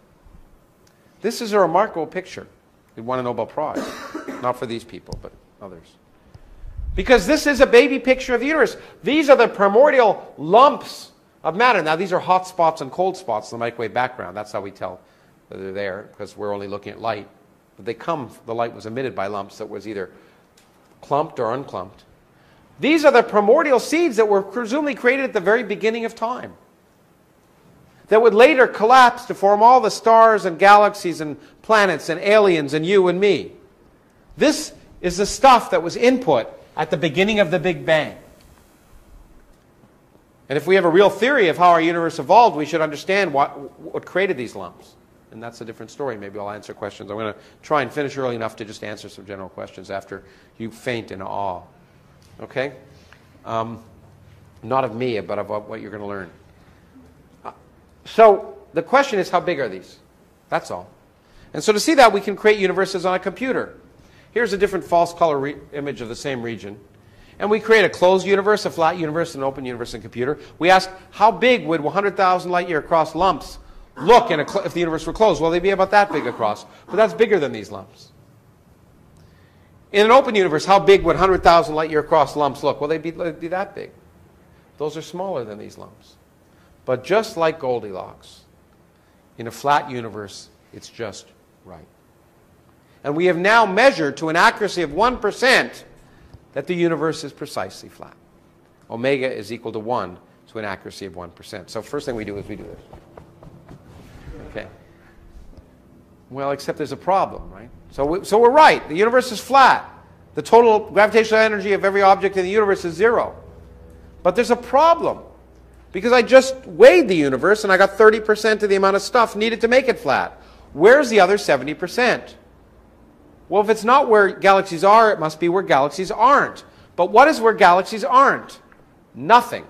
This is a remarkable picture. It won a Nobel Prize. Not for these people, but others. Because this is a baby picture of the universe. These are the primordial lumps of matter. Now, these are hot spots and cold spots in the microwave background. That's how we tell that they're there, because we're only looking at light. But they come, the light was emitted by lumps that was either clumped or unclumped. These are the primordial seeds that were presumably created at the very beginning of time. That would later collapse to form all the stars and galaxies and planets and aliens and you and me. This is the stuff that was input at the beginning of the Big Bang. And if we have a real theory of how our universe evolved, we should understand what, what created these lumps. And that's a different story. Maybe I'll answer questions. I'm going to try and finish early enough to just answer some general questions after you faint in awe. Okay? Um, not of me, but of what you're going to learn. Uh, so the question is, how big are these? That's all. And so to see that, we can create universes on a computer. Here's a different false color re- image of the same region. And we create a closed universe, a flat universe, an open universe in computer. We ask, how big would 100,000 light year across lumps look cl- if the universe were closed? Well, they'd be about that big across. But that's bigger than these lumps. In an open universe, how big would 100,000 light year across lumps look? Well, they'd be, they'd be that big. Those are smaller than these lumps. But just like Goldilocks, in a flat universe, it's just right. And we have now measured to an accuracy of 1% that the universe is precisely flat. Omega is equal to 1 to an accuracy of 1%. So first thing we do is we do this. Okay. Well, except there's a problem, right? So, we, so we're right. The universe is flat. The total gravitational energy of every object in the universe is zero. But there's a problem. Because I just weighed the universe and I got 30% of the amount of stuff needed to make it flat. Where's the other 70%? Well, if it's not where galaxies are, it must be where galaxies aren't. But what is where galaxies aren't? Nothing.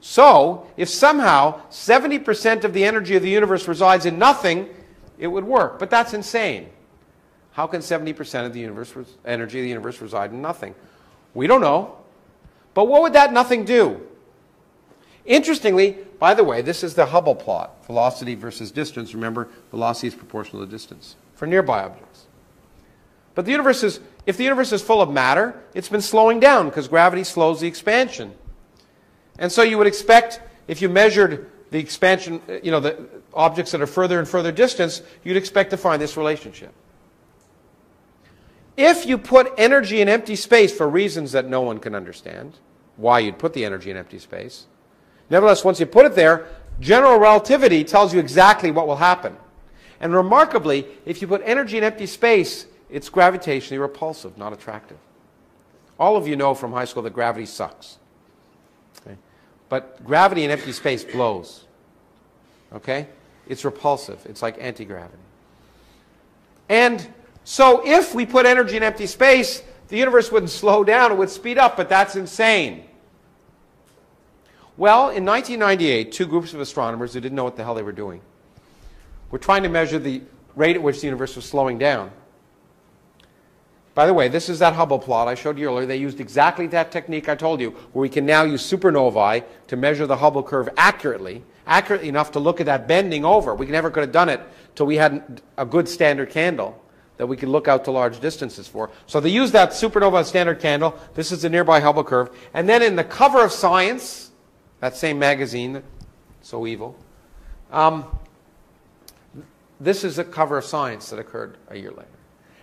So, if somehow 70% of the energy of the universe resides in nothing, it would work. But that's insane. How can 70% of the universe, energy of the universe reside in nothing? We don't know. But what would that nothing do? Interestingly, by the way, this is the Hubble plot velocity versus distance. Remember, velocity is proportional to distance for nearby objects. But the universe is, if the universe is full of matter, it's been slowing down because gravity slows the expansion. And so you would expect, if you measured the expansion, uh, you know, the objects that are further and further distance, you'd expect to find this relationship. If you put energy in empty space for reasons that no one can understand, why you'd put the energy in empty space, nevertheless, once you put it there, general relativity tells you exactly what will happen. And remarkably, if you put energy in empty space, it's gravitationally repulsive, not attractive. All of you know from high school that gravity sucks. Okay? But gravity in empty space blows. Okay? It's repulsive. It's like anti gravity. And so if we put energy in empty space, the universe wouldn't slow down, it would speed up, but that's insane. Well, in 1998, two groups of astronomers who didn't know what the hell they were doing we're trying to measure the rate at which the universe was slowing down. By the way, this is that Hubble plot I showed you earlier. They used exactly that technique I told you, where we can now use supernovae to measure the Hubble curve accurately, accurately enough to look at that bending over. We never could have done it till we had a good standard candle that we could look out to large distances for. So they used that supernova standard candle. This is the nearby Hubble curve. And then in the cover of Science, that same magazine, so evil, um, this is a cover of Science that occurred a year later.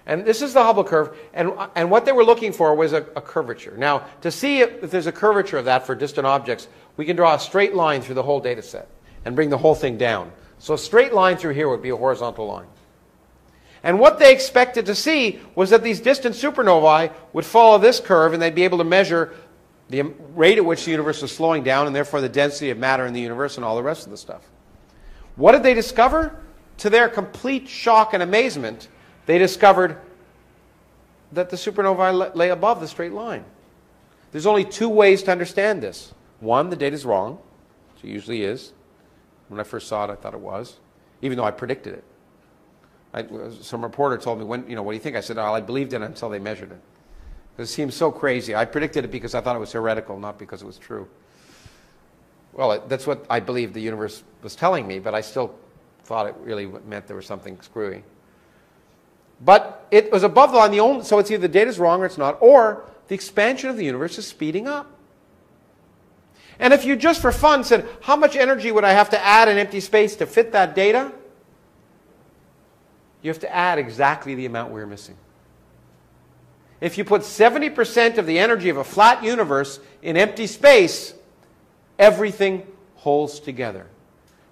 And this is the Hubble curve. And, and what they were looking for was a, a curvature. Now, to see if, if there's a curvature of that for distant objects, we can draw a straight line through the whole data set and bring the whole thing down. So a straight line through here would be a horizontal line. And what they expected to see was that these distant supernovae would follow this curve and they'd be able to measure the rate at which the universe was slowing down and therefore the density of matter in the universe and all the rest of the stuff. What did they discover? To their complete shock and amazement, they discovered that the supernovae lay above the straight line. There's only two ways to understand this. One, the data is wrong, which it usually is. When I first saw it, I thought it was, even though I predicted it. I, some reporter told me, when, you know, what do you think? I said, I believed in it until they measured it. It seemed so crazy. I predicted it because I thought it was heretical, not because it was true. Well, it, that's what I believed the universe was telling me, but I still thought it really meant there was something screwy. But it was above the line. The only, so it's either the data is wrong or it's not, or the expansion of the universe is speeding up. And if you just for fun said, how much energy would I have to add in empty space to fit that data? You have to add exactly the amount we're missing. If you put 70% of the energy of a flat universe in empty space, everything holds together.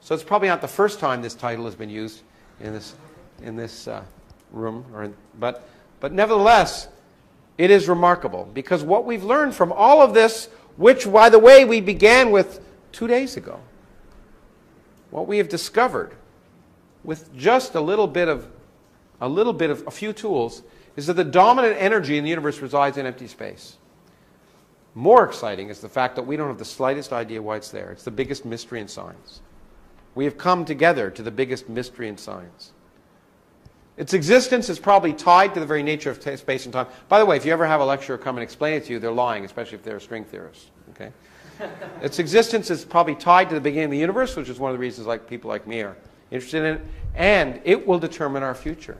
So it's probably not the first time this title has been used in this, in this uh, room, or in, but, but nevertheless, it is remarkable because what we've learned from all of this, which, by the way, we began with two days ago, what we have discovered with just a little bit of, a little bit of, a few tools, is that the dominant energy in the universe resides in empty space. More exciting is the fact that we don't have the slightest idea why it's there. It's the biggest mystery in science. We have come together to the biggest mystery in science. Its existence is probably tied to the very nature of space and time. By the way, if you ever have a lecturer come and explain it to you, they're lying, especially if they're a string theorist. Okay? its existence is probably tied to the beginning of the universe, which is one of the reasons like people like me are interested in it, and it will determine our future.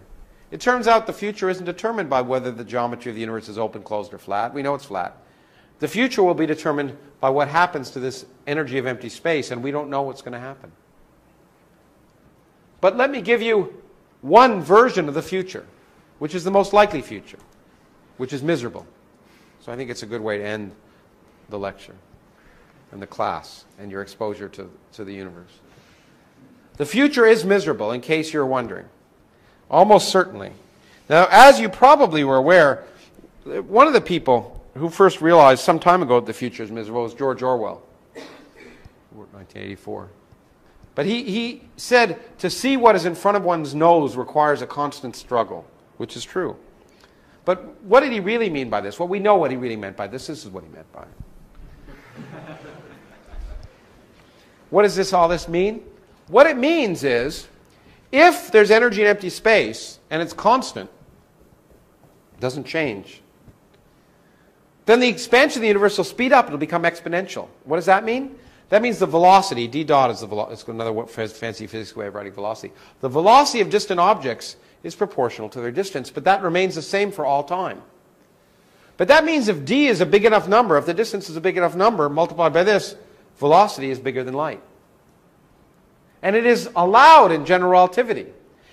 It turns out the future isn't determined by whether the geometry of the universe is open, closed, or flat. We know it's flat. The future will be determined by what happens to this energy of empty space, and we don't know what's going to happen. But let me give you one version of the future, which is the most likely future, which is miserable. So I think it's a good way to end the lecture and the class and your exposure to, to the universe. The future is miserable, in case you're wondering. Almost certainly. Now, as you probably were aware, one of the people who first realized some time ago that the future is miserable was George Orwell, 1984. But he, he said to see what is in front of one's nose requires a constant struggle, which is true. But what did he really mean by this? Well, we know what he really meant by this. This is what he meant by it. what does this all this mean? What it means is if there's energy in empty space and it's constant, it doesn't change, then the expansion of the universe will speed up. It'll become exponential. What does that mean? That means the velocity, d dot is the velo- it's another fancy physics way of writing velocity. The velocity of distant objects is proportional to their distance, but that remains the same for all time. But that means if d is a big enough number, if the distance is a big enough number multiplied by this, velocity is bigger than light. And it is allowed in general relativity.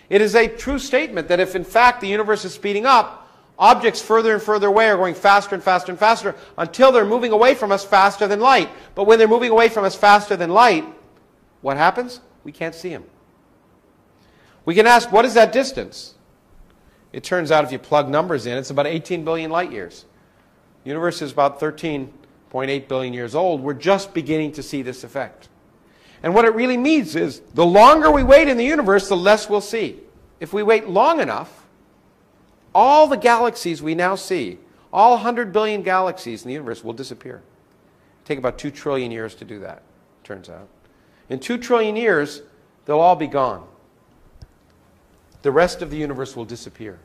It is a true statement that if in fact the universe is speeding up, objects further and further away are going faster and faster and faster until they're moving away from us faster than light. But when they're moving away from us faster than light, what happens? We can't see them. We can ask, what is that distance? It turns out if you plug numbers in, it's about 18 billion light years. The universe is about 13.8 billion years old. We're just beginning to see this effect. And what it really means is the longer we wait in the universe, the less we'll see. If we wait long enough, all the galaxies we now see, all 100 billion galaxies in the universe will disappear. Take about 2 trillion years to do that, turns out. In 2 trillion years, they'll all be gone. The rest of the universe will disappear.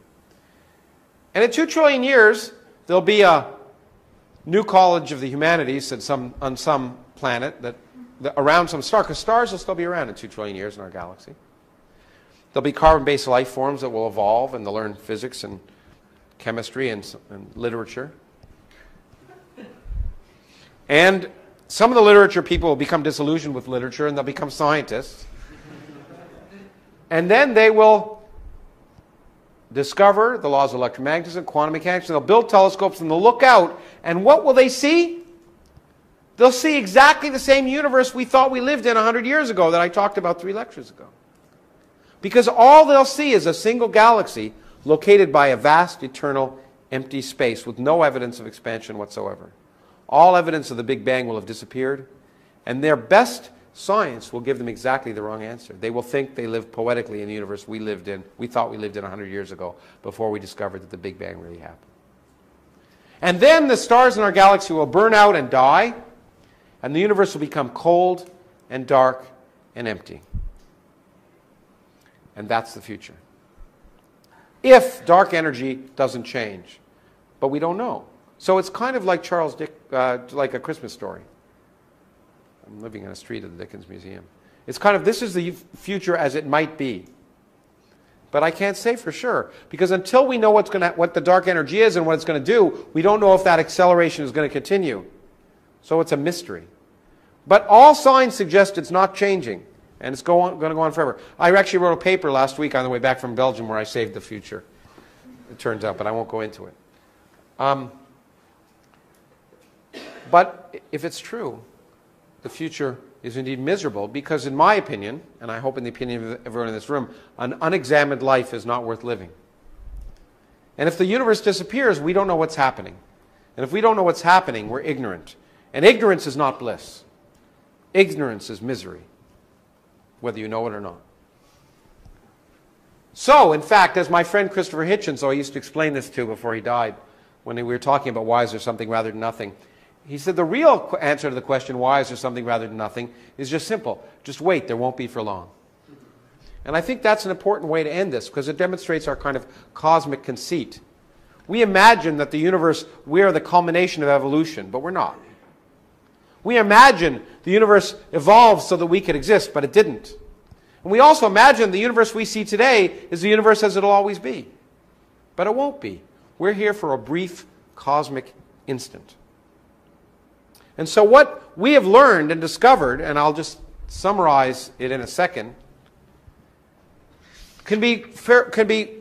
And in 2 trillion years, there'll be a new college of the humanities some, on some planet that the, around some star, because stars will still be around in two trillion years in our galaxy. There'll be carbon based life forms that will evolve and they'll learn physics and chemistry and, and literature. And some of the literature people will become disillusioned with literature and they'll become scientists. and then they will discover the laws of electromagnetism, quantum mechanics, and they'll build telescopes and they'll look out. And what will they see? They'll see exactly the same universe we thought we lived in 100 years ago that I talked about three lectures ago. Because all they'll see is a single galaxy located by a vast, eternal, empty space with no evidence of expansion whatsoever. All evidence of the Big Bang will have disappeared, and their best science will give them exactly the wrong answer. They will think they live poetically in the universe we lived in, we thought we lived in 100 years ago, before we discovered that the Big Bang really happened. And then the stars in our galaxy will burn out and die, and the universe will become cold and dark and empty. And that's the future. If dark energy doesn't change, but we don't know. So it's kind of like Charles Dick, uh, like a Christmas story. I'm living on a street of the Dickens Museum. It's kind of this is the future as it might be. But I can't say for sure because until we know what's going to, what the dark energy is and what it's going to do, we don't know if that acceleration is going to continue. So it's a mystery. But all signs suggest it's not changing and it's go going to go on forever. I actually wrote a paper last week on the way back from Belgium where I saved the future. It turns out, but I won't go into it. Um, but if it's true, the future is indeed miserable because, in my opinion, and I hope in the opinion of everyone in this room, an unexamined life is not worth living. And if the universe disappears, we don't know what's happening. And if we don't know what's happening, we're ignorant. And ignorance is not bliss, ignorance is misery, whether you know it or not. So, in fact, as my friend Christopher Hitchens, who I used to explain this to before he died, when we were talking about why is there something rather than nothing, he said the real answer to the question, why is there something rather than nothing, is just simple. Just wait, there won't be for long. And I think that's an important way to end this because it demonstrates our kind of cosmic conceit. We imagine that the universe, we are the culmination of evolution, but we're not. We imagine the universe evolved so that we could exist, but it didn't. And we also imagine the universe we see today is the universe as it'll always be. But it won't be. We're here for a brief cosmic instant. And so, what we have learned and discovered, and I'll just summarize it in a second, can be, can be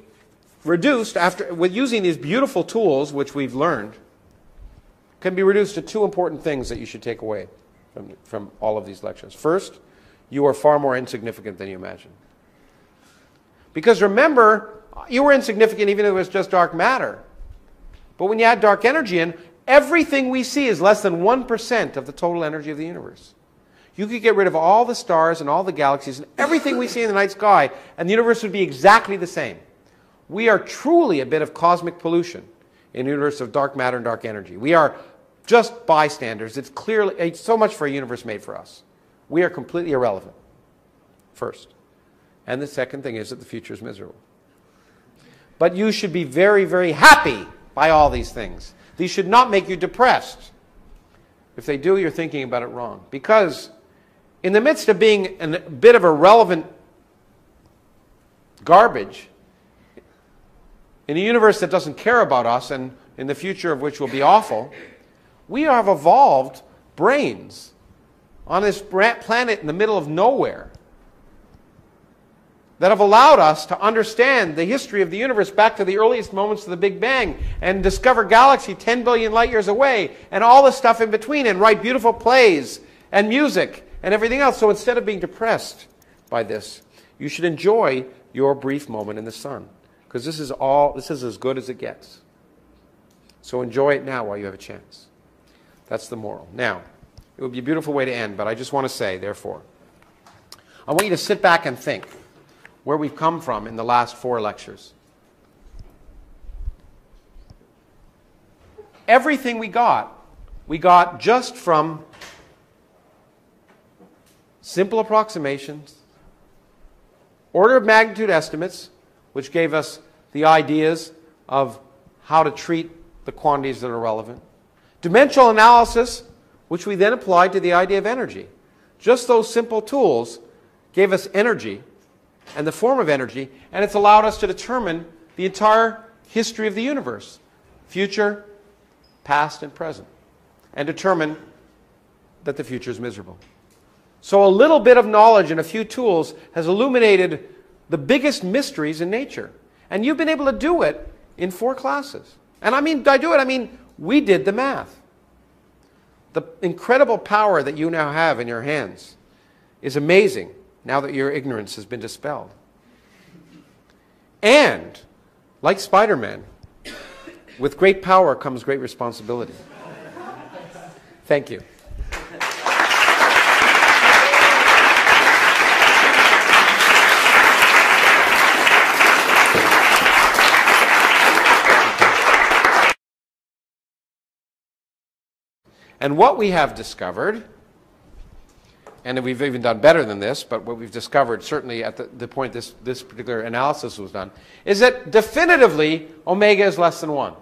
reduced after, with using these beautiful tools which we've learned, can be reduced to two important things that you should take away from, from all of these lectures. First, you are far more insignificant than you imagine. Because remember, you were insignificant even if it was just dark matter. But when you add dark energy in, Everything we see is less than 1% of the total energy of the universe. You could get rid of all the stars and all the galaxies and everything we see in the night sky, and the universe would be exactly the same. We are truly a bit of cosmic pollution in a universe of dark matter and dark energy. We are just bystanders. It's clearly it's so much for a universe made for us. We are completely irrelevant. First. And the second thing is that the future is miserable. But you should be very, very happy by all these things. These should not make you depressed. If they do, you're thinking about it wrong. Because in the midst of being a bit of irrelevant garbage, in a universe that doesn't care about us and in the future of which will be awful, we have evolved brains on this planet in the middle of nowhere that have allowed us to understand the history of the universe back to the earliest moments of the Big Bang and discover galaxy 10 billion light years away and all the stuff in between and write beautiful plays and music and everything else. So instead of being depressed by this, you should enjoy your brief moment in the sun because this is all this is as good as it gets. So enjoy it now while you have a chance. That's the moral. Now, it would be a beautiful way to end, but I just want to say, therefore, I want you to sit back and think where we've come from in the last four lectures. Everything we got, we got just from simple approximations, order of magnitude estimates, which gave us the ideas of how to treat the quantities that are relevant, dimensional analysis, which we then applied to the idea of energy. Just those simple tools gave us energy and the form of energy, and it's allowed us to determine the entire history of the universe future, past, and present and determine that the future is miserable. So, a little bit of knowledge and a few tools has illuminated the biggest mysteries in nature. And you've been able to do it in four classes. And I mean, I do it, I mean, we did the math. The incredible power that you now have in your hands is amazing now that your ignorance has been dispelled. And, like Spider Man, with great power comes great responsibility. Thank you. And what we have discovered and we've even done better than this, but what we've discovered, certainly at the, the point this, this particular analysis was done, is that definitively omega is less than 1.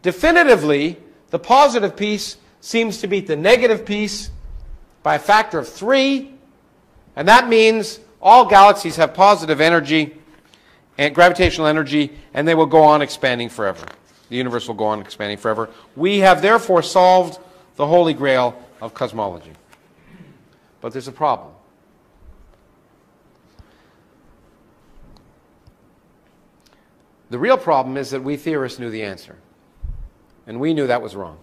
Definitively, the positive piece seems to beat the negative piece by a factor of 3, and that means all galaxies have positive energy and gravitational energy, and they will go on expanding forever. The universe will go on expanding forever. We have therefore solved the holy grail of cosmology. But there's a problem. The real problem is that we theorists knew the answer. And we knew that was wrong.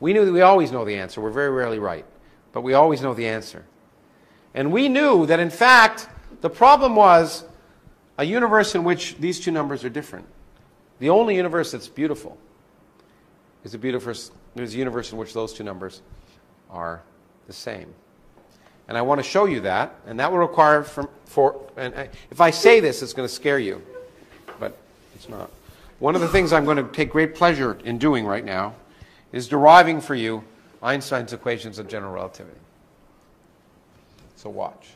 We knew that we always know the answer. We're very rarely right. But we always know the answer. And we knew that, in fact, the problem was a universe in which these two numbers are different. The only universe that's beautiful is a, beautiful, is a universe in which those two numbers are the same. And I want to show you that, and that will require from, for, and I, if I say this, it's going to scare you, but it's not. One of the things I'm going to take great pleasure in doing right now is deriving for you Einstein's equations of general relativity. So watch.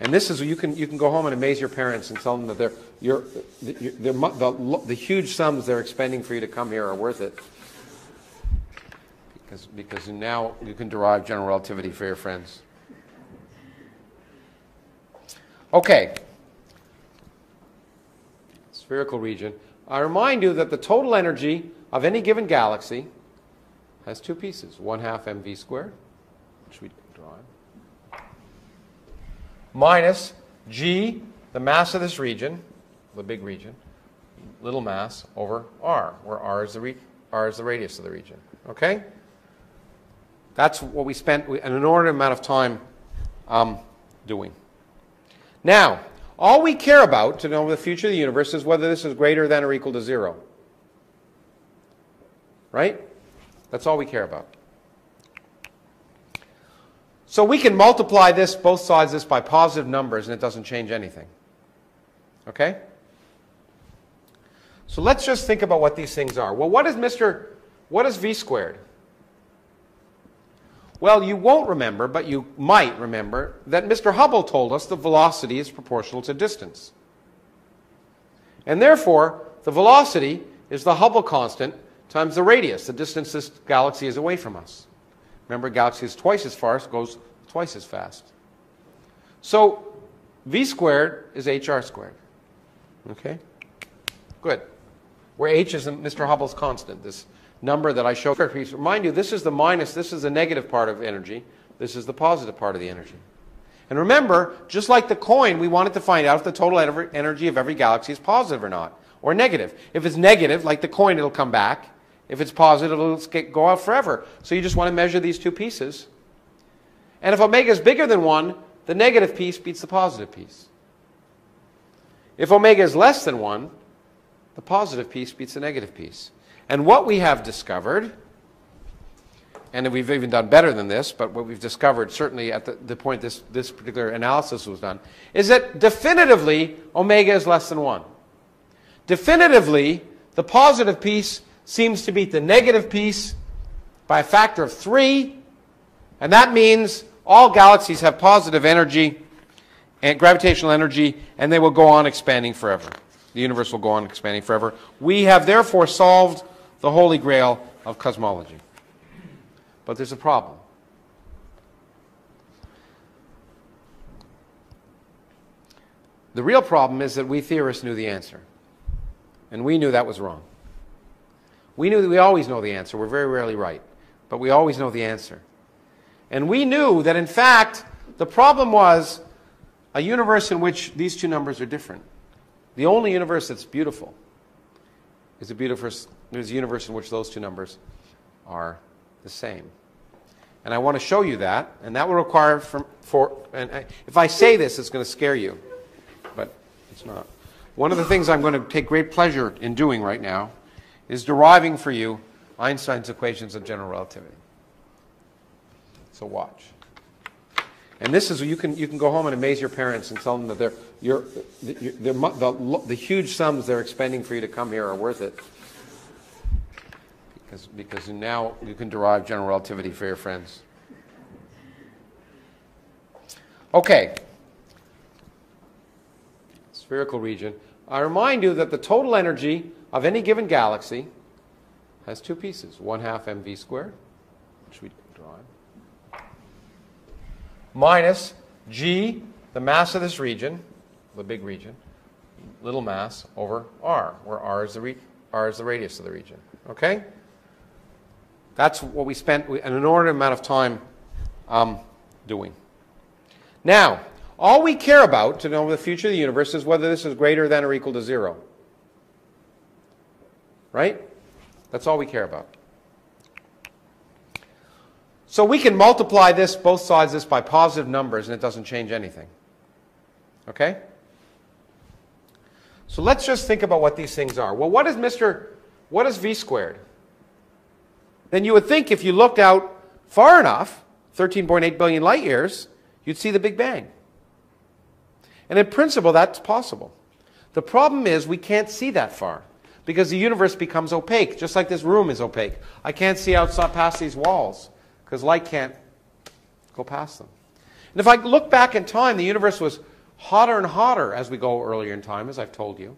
And this is, you can, you can go home and amaze your parents and tell them that they're, you're, the, the, the huge sums they're expending for you to come here are worth it because, now you can derive general relativity for your friends. Okay. Spherical region. I remind you that the total energy of any given galaxy has two pieces. One half mv squared, which we derive, minus g, the mass of this region, the big region, little mass, over r, where r is the, re- r is the radius of the region. Okay? That's what we spent an inordinate amount of time um, doing. Now, all we care about to know the future of the universe is whether this is greater than or equal to zero. Right? That's all we care about. So we can multiply this, both sides this, by positive numbers, and it doesn't change anything. Okay? So let's just think about what these things are. Well, what is Mr. What is v squared? Well, you won't remember, but you might remember that Mr. Hubble told us the velocity is proportional to distance. And therefore, the velocity is the Hubble constant times the radius, the distance this galaxy is away from us. Remember, galaxy is twice as far, so goes twice as fast. So, v squared is hr squared. Okay? Good. Where h is Mr. Hubble's constant, this number that I showed. Remind you, this is the minus, this is the negative part of energy, this is the positive part of the energy. And remember, just like the coin, we wanted to find out if the total energy of every galaxy is positive or not, or negative. If it's negative, like the coin, it'll come back. If it's positive, it'll go out forever. So you just want to measure these two pieces. And if omega is bigger than 1, the negative piece beats the positive piece. If omega is less than 1, the positive piece beats the negative piece. And what we have discovered, and we've even done better than this, but what we've discovered, certainly at the, the point this, this particular analysis was done, is that definitively omega is less than 1. Definitively, the positive piece seems to beat the negative piece by a factor of 3, and that means all galaxies have positive energy and gravitational energy, and they will go on expanding forever. The universe will go on expanding forever. We have therefore solved the holy grail of cosmology. But there's a problem. The real problem is that we theorists knew the answer. And we knew that was wrong. We knew that we always know the answer. We're very rarely right. But we always know the answer. And we knew that, in fact, the problem was a universe in which these two numbers are different. The only universe that's beautiful is a beautiful there's a universe in which those two numbers are the same. And I want to show you that, and that will require from, for, and I, if I say this, it's going to scare you, but it's not. One of the things I'm going to take great pleasure in doing right now is deriving for you Einstein's equations of general relativity. So watch. And this is, you can, you can go home and amaze your parents and tell them that they're, you're, the, the, the huge sums they're expending for you to come here are worth it because, because now you can derive general relativity for your friends. Okay. Spherical region. I remind you that the total energy of any given galaxy has two pieces. One half mv squared, which we draw, minus g, the mass of this region, the big region, little mass, over r, where r is the, re- r is the radius of the region. Okay? That's what we spent an inordinate amount of time um, doing. Now, all we care about to know the future of the universe is whether this is greater than or equal to zero. Right? That's all we care about. So we can multiply this, both sides this, by positive numbers, and it doesn't change anything. Okay? So let's just think about what these things are. Well, what is Mr. What is v squared? Then you would think if you looked out far enough, 13.8 billion light years, you'd see the Big Bang. And in principle, that's possible. The problem is we can't see that far because the universe becomes opaque, just like this room is opaque. I can't see outside past these walls because light can't go past them. And if I look back in time, the universe was hotter and hotter as we go earlier in time, as I've told you.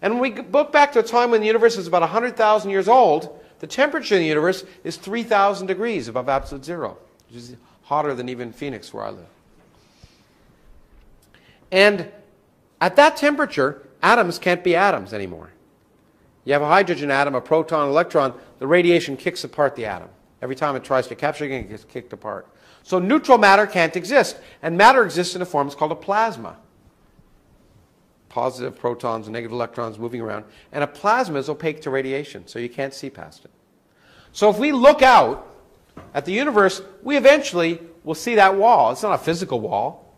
And when we look back to a time when the universe is about 100,000 years old, the temperature in the universe is 3,000 degrees above absolute zero, which is hotter than even Phoenix, where I live. And at that temperature, atoms can't be atoms anymore. You have a hydrogen atom, a proton, an electron, the radiation kicks apart the atom. Every time it tries to capture it, it gets kicked apart. So neutral matter can't exist. And matter exists in a form that's called a plasma. Positive protons and negative electrons moving around. And a plasma is opaque to radiation, so you can't see past it. So if we look out at the universe, we eventually will see that wall. It's not a physical wall.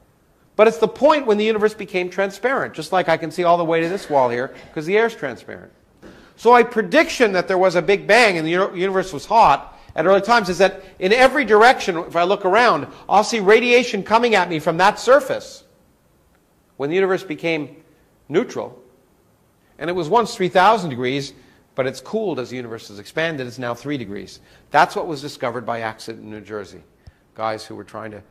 But it's the point when the universe became transparent, just like I can see all the way to this wall here, because the air is transparent. So a prediction that there was a Big Bang and the universe was hot at early times is that in every direction, if I look around, I'll see radiation coming at me from that surface. When the universe became neutral, and it was once 3,000 degrees, but it's cooled as the universe has expanded, it's now 3 degrees. That's what was discovered by accident in New Jersey. Guys who were trying to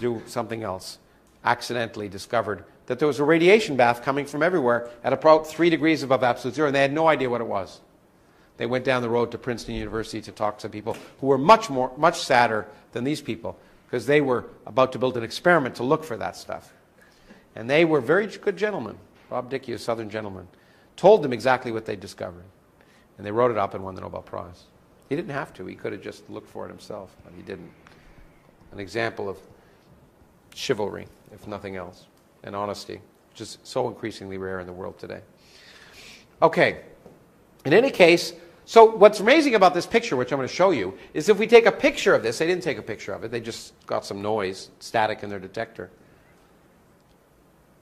do something else accidentally discovered that there was a radiation bath coming from everywhere at about 3 degrees above absolute zero, and they had no idea what it was. They went down the road to Princeton University to talk to people who were much more, much sadder than these people because they were about to build an experiment to look for that stuff. And they were very good gentlemen. Bob Dicke, a Southern gentleman, told them exactly what they discovered. And they wrote it up and won the Nobel Prize. He didn't have to. He could have just looked for it himself, but he didn't. An example of chivalry, if nothing else, and honesty, which is so increasingly rare in the world today. Okay. In any case, so what's amazing about this picture, which I'm going to show you, is if we take a picture of this, they didn't take a picture of it, they just got some noise, static in their detector.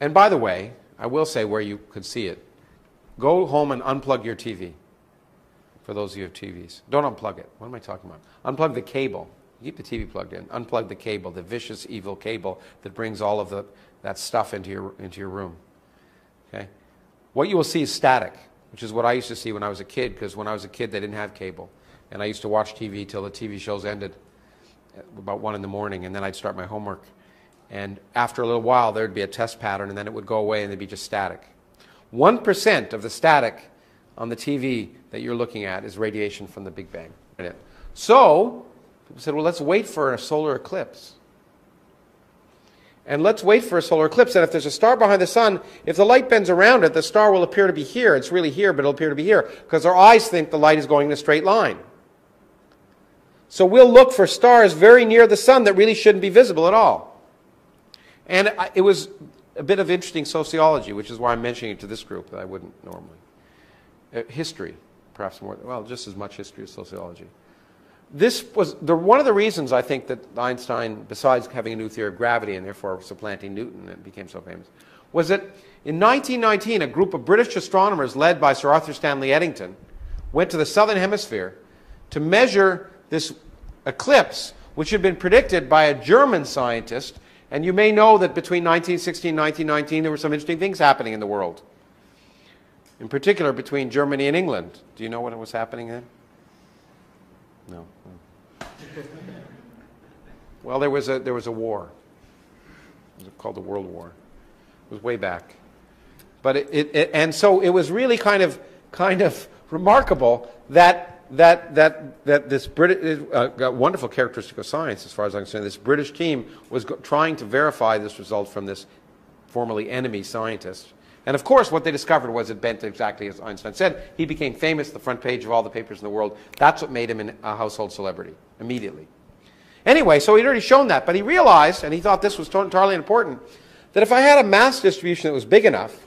And by the way, I will say where you could see it. Go home and unplug your TV. For those of you who have TVs. Don't unplug it. What am I talking about? Unplug the cable. Keep the TV plugged in. Unplug the cable, the vicious, evil cable that brings all of the, that stuff into your, into your room. Okay? What you will see is static which is what I used to see when I was a kid, because when I was a kid, they didn't have cable. And I used to watch TV till the TV shows ended uh, about 1 in the morning, and then I'd start my homework. And after a little while, there'd be a test pattern, and then it would go away, and it'd be just static. 1% of the static on the TV that you're looking at is radiation from the Big Bang. So, people said, well, let's wait for a solar eclipse. And let's wait for a solar eclipse. And if there's a star behind the sun, if the light bends around it, the star will appear to be here. It's really here, but it'll appear to be here because our eyes think the light is going in a straight line. So we'll look for stars very near the sun that really shouldn't be visible at all. And it was a bit of interesting sociology, which is why I'm mentioning it to this group that I wouldn't normally. Uh, history, perhaps more, well, just as much history as sociology this was the, one of the reasons I think that Einstein, besides having a new theory of gravity and therefore supplanting Newton and became so famous, was that in 1919 a group of British astronomers led by Sir Arthur Stanley Eddington went to the southern hemisphere to measure this eclipse, which had been predicted by a German scientist. And you may know that between 1916 and 1919 there were some interesting things happening in the world. In particular, between Germany and England. Do you know what was happening then? No. Well, there was a, there was a war. It was called the World War. It was way back. But it, it, it, and so it was really kind of, kind of remarkable that, that, that, that this British, uh, wonderful characteristic of science as far as I'm concerned. This British team was go- trying to verify this result from this formerly enemy scientist. And of course, what they discovered was it bent exactly as Einstein said. He became famous, the front page of all the papers in the world. That's what made him a household celebrity immediately. Anyway, so he'd already shown that, but he realized, and he thought this was entirely important, that if I had a mass distribution that was big enough,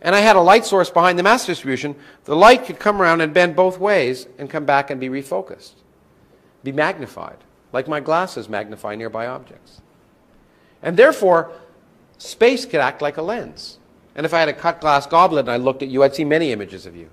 and I had a light source behind the mass distribution, the light could come around and bend both ways and come back and be refocused, be magnified, like my glasses magnify nearby objects. And therefore, space could act like a lens. And if I had a cut glass goblet and I looked at you, I'd see many images of you.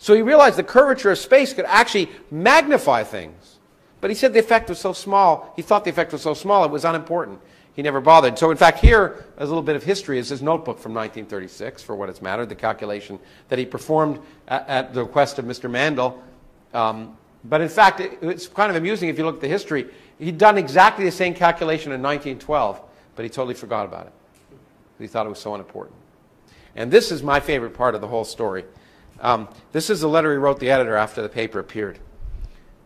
So he realized the curvature of space could actually magnify things. But he said the effect was so small, he thought the effect was so small, it was unimportant. He never bothered. So, in fact, here, a little bit of history, is his notebook from 1936, for what it's mattered, the calculation that he performed at, at the request of Mr. Mandl. Um, but in fact, it, it's kind of amusing if you look at the history. He'd done exactly the same calculation in 1912, but he totally forgot about it. He thought it was so unimportant. And this is my favorite part of the whole story. Um, this is the letter he wrote the editor after the paper appeared.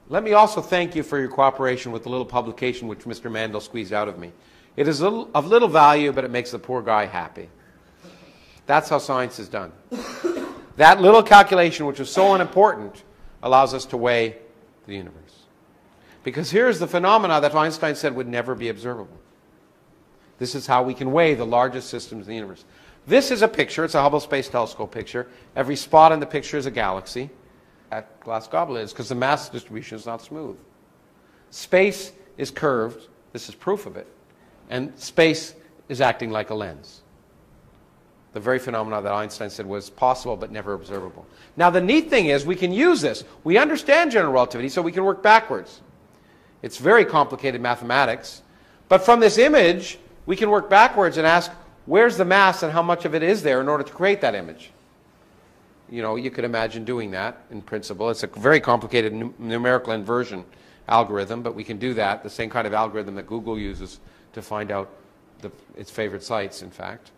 Let me also thank you for your cooperation with the little publication which Mr. Mandl squeezed out of me. It is little, of little value, but it makes the poor guy happy. That's how science is done. That little calculation, which is so unimportant, allows us to weigh the universe. Because here's the phenomena that Einstein said would never be observable. This is how we can weigh the largest systems in the universe. This is a picture. It's a Hubble Space Telescope picture. Every spot in the picture is a galaxy. That glass goblet is because the mass distribution is not smooth. Space is curved. This is proof of it. And space is acting like a lens. The very phenomena that Einstein said was possible but never observable. Now, the neat thing is we can use this. We understand general relativity, so we can work backwards. It's very complicated mathematics. But from this image, we can work backwards and ask, where's the mass and how much of it is there in order to create that image? You know, you could imagine doing that in principle. It's a very complicated numerical inversion algorithm, but we can do that, the same kind of algorithm that Google uses to find out the, its favorite sites, in fact.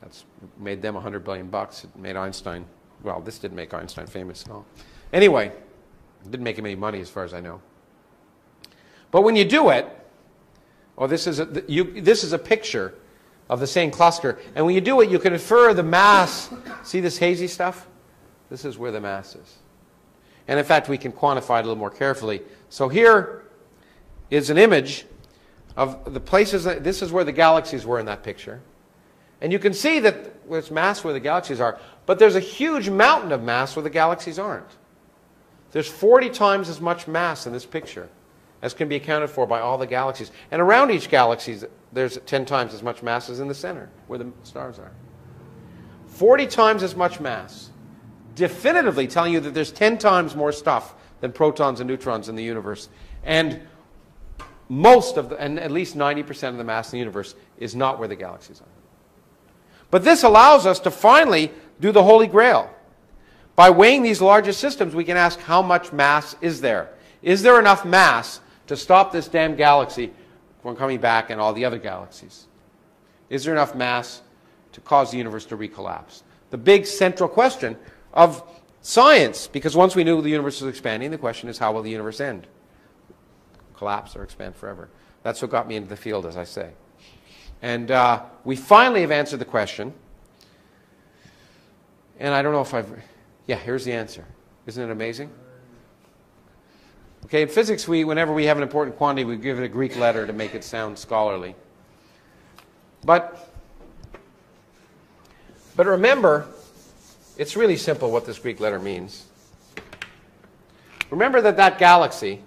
That's made them 100 billion bucks. It made Einstein, well, this didn't make Einstein famous at all. Anyway, didn't make him any money as far as I know. But when you do it, well, this is a, you, this is a picture of the same cluster. And when you do it, you can infer the mass. See this hazy stuff? This is where the mass is. And in fact, we can quantify it a little more carefully. So here is an image of the places, that, this is where the galaxies were in that picture. And you can see that there's mass where the galaxies are, but there's a huge mountain of mass where the galaxies aren't. There's 40 times as much mass in this picture as can be accounted for by all the galaxies. And around each galaxy, there's 10 times as much mass as in the center, where the stars are. 40 times as much mass, definitively telling you that there's 10 times more stuff than protons and neutrons in the universe. And most of the, and at least 90% of the mass in the universe is not where the galaxies are. But this allows us to finally do the Holy Grail. By weighing these larger systems, we can ask how much mass is there? Is there enough mass to stop this damn galaxy from coming back and all the other galaxies? Is there enough mass to cause the universe to recollapse? The big central question of science, because once we knew the universe was expanding, the question is how will the universe end? Collapse or expand forever? That's what got me into the field, as I say. And uh, we finally have answered the question. And I don't know if I've. Yeah, here's the answer. Isn't it amazing? Okay, in physics, we, whenever we have an important quantity, we give it a Greek letter to make it sound scholarly. But, but remember, it's really simple what this Greek letter means. Remember that that galaxy,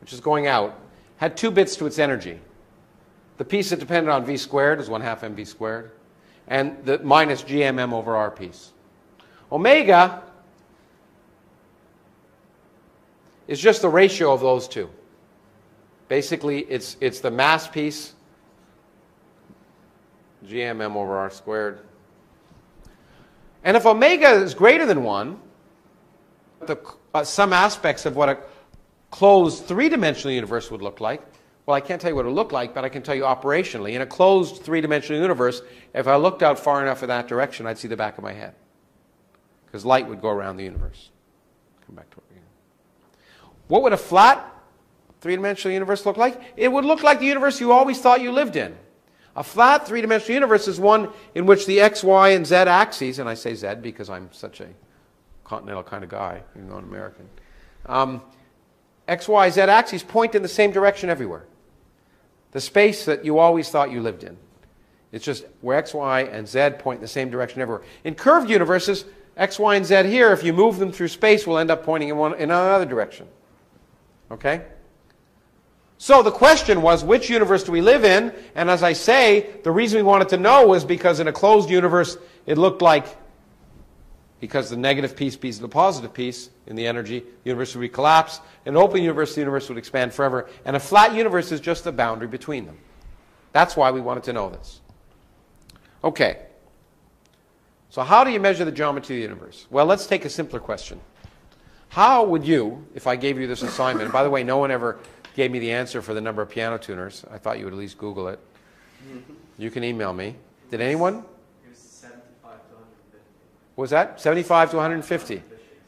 which is going out, had two bits to its energy. The piece that depended on v squared is 1 half mv squared, and the minus gmm over r piece. Omega is just the ratio of those two. Basically, it's, it's the mass piece, gmm over r squared. And if omega is greater than 1, the, uh, some aspects of what a closed three-dimensional universe would look like Well, I can't tell you what it looked like, but I can tell you operationally. In a closed three dimensional universe, if I looked out far enough in that direction, I'd see the back of my head. Because light would go around the universe. Come back to it. What would a flat three dimensional universe look like? It would look like the universe you always thought you lived in. A flat three dimensional universe is one in which the x, y, and z axes, and I say z because I'm such a continental kind of guy, even though I'm American, um, x, y, z axes point in the same direction everywhere. The space that you always thought you lived in. It's just where x, y, and z point in the same direction everywhere. In curved universes, x, y, and z here, if you move them through space, will end up pointing in, one, in another direction. Okay? So the question was, which universe do we live in? And as I say, the reason we wanted to know was because in a closed universe, it looked like, because the negative piece beats the positive piece in the energy, the universe would collapse. In an open universe, the universe would expand forever. And a flat universe is just the boundary between them. That's why we wanted to know this. Okay. So how do you measure the geometry of the universe? Well, let's take a simpler question. How would you, if I gave you this assignment, by the way, no one ever gave me the answer for the number of piano tuners. I thought you would at least Google it. You can email me. Did anyone? It was 75 to 150. What was that? 75 to 150.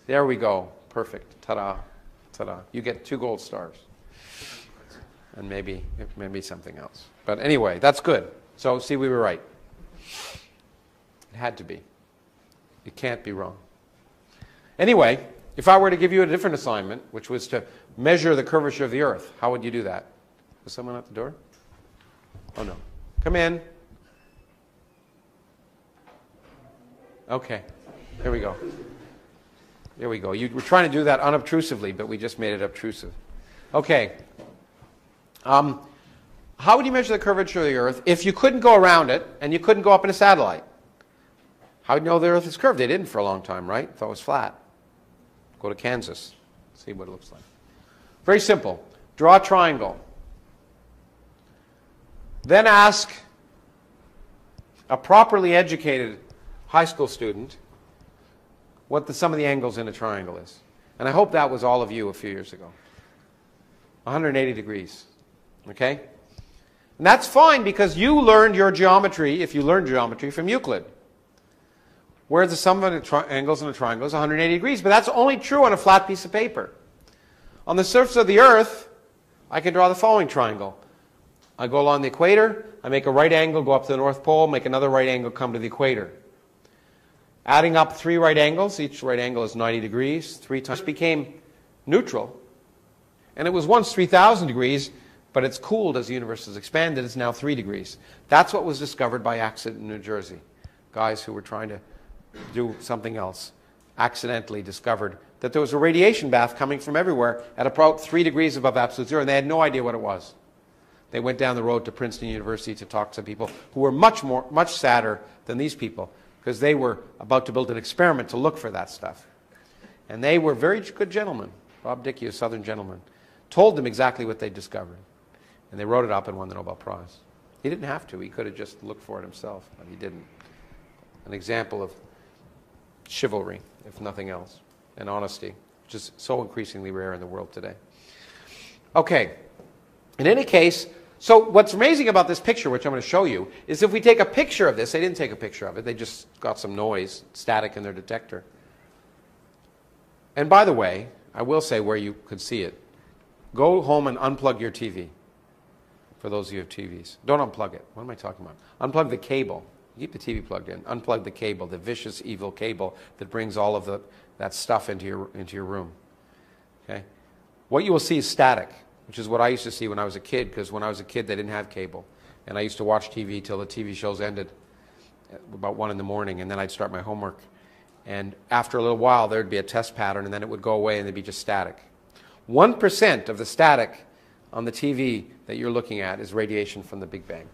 There we go. Perfect. Ta-da. Ta-da. You get two gold stars. And maybe maybe something else. But anyway, that's good. So see we were right. It had to be. It can't be wrong. Anyway, if I were to give you a different assignment, which was to measure the curvature of the Earth, how would you do that? Is someone at the door? Oh, no. Come in. Okay. Here we go. Here we go. You were trying to do that unobtrusively, but we just made it obtrusive. Okay. Um, how would you measure the curvature of the Earth if you couldn't go around it and you couldn't go up in a satellite? How would you know the Earth is curved? They didn't for a long time, right? Thought it was flat. Go to Kansas, see what it looks like. Very simple. Draw a triangle. Then ask a properly educated high school student what the sum of the angles in a triangle is. And I hope that was all of you a few years ago. 180 degrees. Okay? And that's fine because you learned your geometry, if you learned geometry, from Euclid. Where the sum of the angles in a triangle is 180 degrees. But that's only true on a flat piece of paper. On the surface of the Earth, I can draw the following triangle. I go along the equator, I make a right angle, go up to the North Pole, make another right angle, come to the equator. Adding up three right angles, each right angle is 90 degrees, three times became neutral. And it was once 3,000 degrees, but it's cooled as the universe has expanded. It's now 3 degrees. That's what was discovered by accident in New Jersey. Guys who were trying to do something else accidentally discovered that there was a radiation bath coming from everywhere at about 3 degrees above absolute zero, and they had no idea what it was. They went down the road to Princeton University to talk to people who were much more, much sadder than these people because they were about to build an experiment to look for that stuff. And they were very good gentlemen. Bob Dicke, a Southern gentleman, told them exactly what they discovered. And they wrote it up and won the Nobel Prize. He didn't have to. He could have just looked for it himself, but he didn't. An example of chivalry, if nothing else, and honesty, which is so increasingly rare in the world today. Okay. In any case, so what's amazing about this picture, which I'm going to show you, is if we take a picture of this, they didn't take a picture of it, they just got some noise, static in their detector. And by the way, I will say where you could see it. Go home and unplug your TV. For those of you who have TVs, don't unplug it. What am I talking about? Unplug the cable. Keep the TV plugged in. Unplug the cable, the vicious, evil cable that brings all of the, that stuff into your, into your room. Okay? What you will see is static, which is what I used to see when I was a kid, because when I was a kid, they didn't have cable. And I used to watch TV till the TV shows ended uh, about 1 in the morning, and then I'd start my homework. And after a little while, there'd be a test pattern, and then it would go away, and it'd be just static. 1% of the static on the TV that you're looking at is radiation from the Big Bang.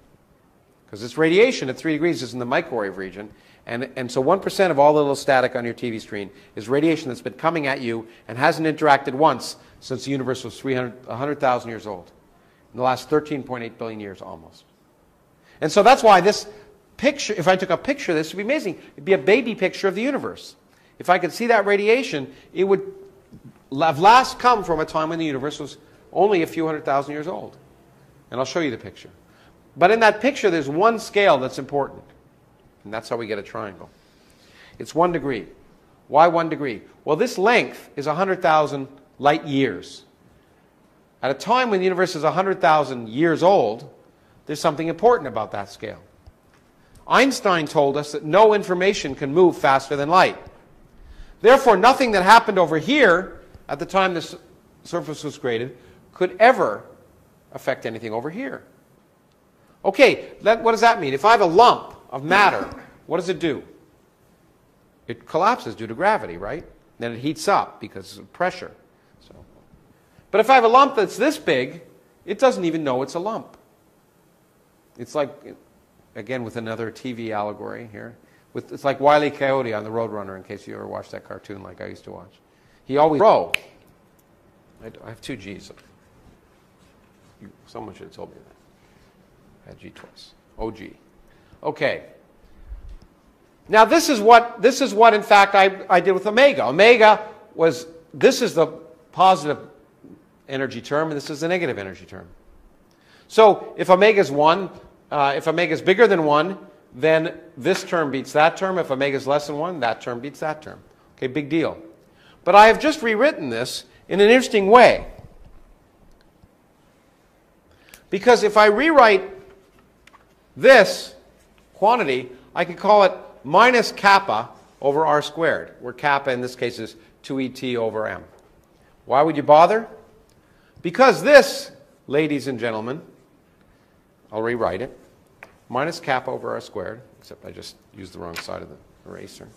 Because it's radiation at 3 degrees is in the microwave region. And, and so 1% of all the little static on your TV screen is radiation that's been coming at you and hasn't interacted once since the universe was 300, 100,000 years old. In the last 13.8 billion years almost. And so that's why this picture, if I took a picture this, would be amazing. It'd be a baby picture of the universe. If I could see that radiation, it would have last come from a time when the universe was only a few hundred thousand years old. And I'll show you the picture. But in that picture, there's one scale that's important. And that's how we get a triangle. It's one degree. Why one degree? Well, this length is 100,000 light years. At a time when the universe is 100,000 years old, there's something important about that scale. Einstein told us that no information can move faster than light. Therefore, nothing that happened over here at the time this surface was created could ever affect anything over here. Okay, what does that mean? If I have a lump of matter, what does it do? It collapses due to gravity, right? Then it heats up because of pressure. So. But if I have a lump that's this big, it doesn't even know it's a lump. It's like, again, with another TV allegory here. With, it's like Wile E. Coyote on the Roadrunner, in case you ever watched that cartoon like I used to watch. He always row. I, I have two G's. Someone should have told me that. Had G twice. OG. Okay. Now this is what this is what in fact I, I did with omega. Omega was this is the positive energy term and this is the negative energy term. So if omega is one, uh, if omega is bigger than one, then this term beats that term. If omega is less than one, that term beats that term. Okay, big deal. But I have just rewritten this in an interesting way. Because if I rewrite this quantity, I could call it minus kappa over r squared, where kappa in this case is 2et over m. Why would you bother? Because this, ladies and gentlemen, I'll rewrite it, minus kappa over r squared, except I just used the wrong side of the eraser.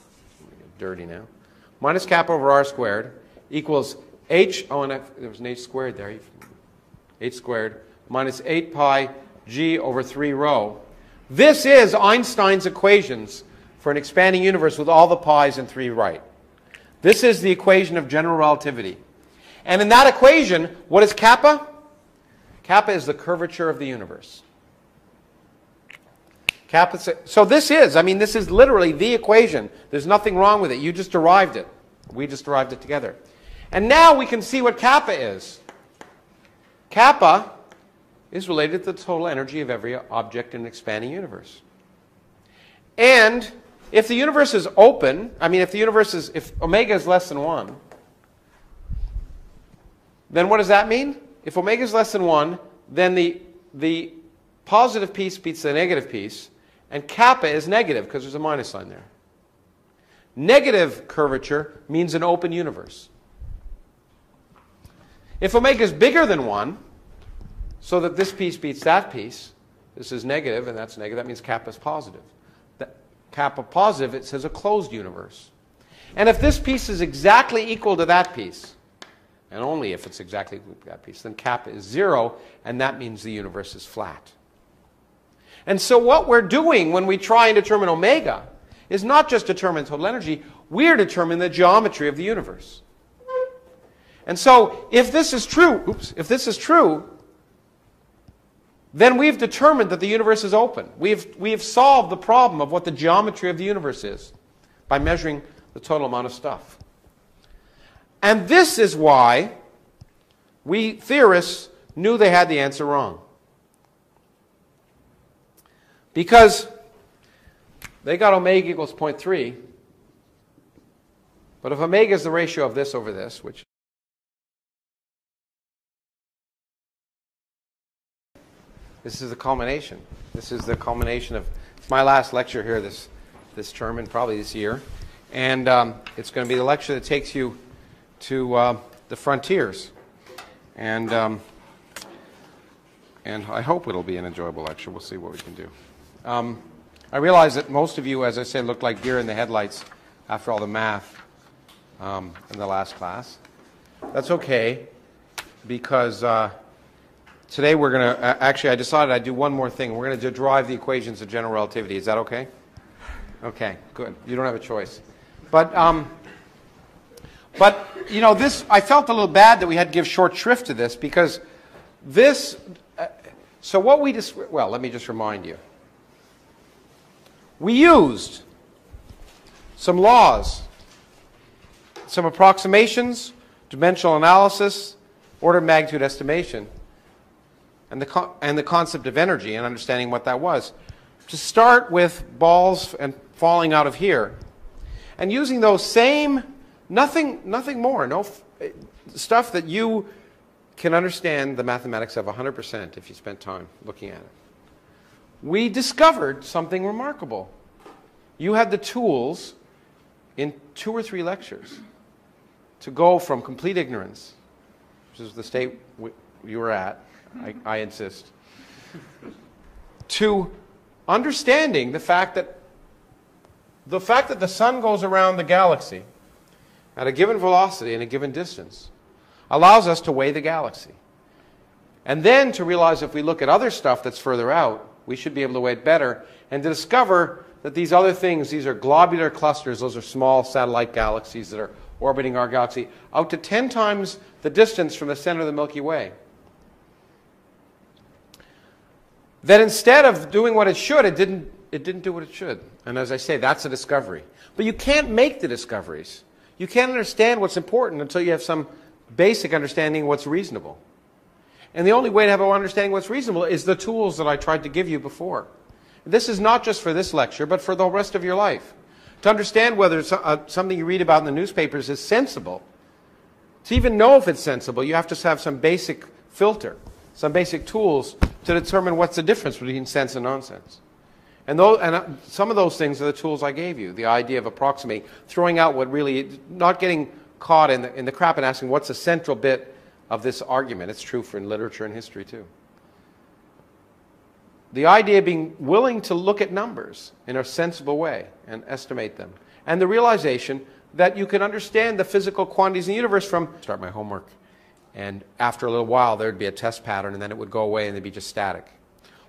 dirty now. Minus kappa over r squared equals h, oh, and I, there was an h squared there, h squared, minus 8 pi g over 3 rho. This is Einstein's equations for an expanding universe with all the pi's and 3 right. This is the equation of general relativity. And in that equation, what is kappa? Kappa is the curvature of the universe. Kappa, so this is, I mean, this is literally the equation. There's nothing wrong with it. You just derived it. We just derived it together. And now we can see what kappa is. Kappa is related to the total energy of every object in an expanding universe. And if the universe is open, I mean, if the universe is, if omega is less than 1, then what does that mean? If omega is less than 1, then the, the positive piece beats the negative piece, and kappa is negative because there's a minus sign there. Negative curvature means an open universe. If omega is bigger than 1, so that this piece beats that piece. This is negative, and that's negative. That means kappa is positive. That kappa positive, it says a closed universe. And if this piece is exactly equal to that piece, and only if it's exactly equal to that piece, then kappa is zero, and that means the universe is flat. And so what we're doing when we try and determine omega is not just determine total energy, we're determining the geometry of the universe. And so if this is true, oops, if this is true, then we've determined that the universe is open. We've, we've solved the problem of what the geometry of the universe is by measuring the total amount of stuff. And this is why we theorists knew they had the answer wrong. Because they got omega equals 0.3, but if omega is the ratio of this over this, which This is the culmination. This is the culmination of it's my last lecture here this this term and probably this year, and um, it's going to be the lecture that takes you to uh, the frontiers, and um, and I hope it'll be an enjoyable lecture. We'll see what we can do. Um, I realize that most of you, as I said, look like deer in the headlights after all the math um, in the last class. That's okay because. Uh, Today we're going to, uh, actually I decided I'd do one more thing. We're going to derive the equations of general relativity. Is that okay? Okay, good. You don't have a choice. But, um, but, you know, this, I felt a little bad that we had to give short shrift to this because this, uh, so what we just, well, let me just remind you. We used some laws, some approximations, dimensional analysis, order of magnitude estimation and the, and the concept of energy and understanding what that was. To start with balls and falling out of here, and using those same, nothing, nothing more, no stuff that you can understand the mathematics of 100% if you spent time looking at it. We discovered something remarkable. You had the tools in two or three lectures to go from complete ignorance, which is the state you were at, I, I insist, to understanding the fact that the fact that the sun goes around the galaxy at a given velocity and a given distance allows us to weigh the galaxy. And then to realize if we look at other stuff that's further out, we should be able to weigh it better and to discover that these other things, these are globular clusters, those are small satellite galaxies that are orbiting our galaxy, out to 10 times the distance from the center of the Milky Way. That instead of doing what it should, it didn't, it didn't do what it should. And as I say, that's a discovery. But you can't make the discoveries. You can't understand what's important until you have some basic understanding of what's reasonable. And the only way to have an understanding of what's reasonable is the tools that I tried to give you before. This is not just for this lecture, but for the rest of your life. To understand whether uh, something you read about in the newspapers is sensible, to even know if it's sensible, you have to have some basic filter, some basic tools to determine what's the difference between sense and nonsense. And, those, and uh, some of those things are the tools I gave you the idea of approximating, throwing out what really, not getting caught in the, in the crap and asking what's the central bit of this argument. It's true for in literature and history too. The idea of being willing to look at numbers in a sensible way and estimate them. And the realization that you can understand the physical quantities in the universe from start my homework. And after a little while, there'd be a test pattern, and then it would go away and it'd be just static.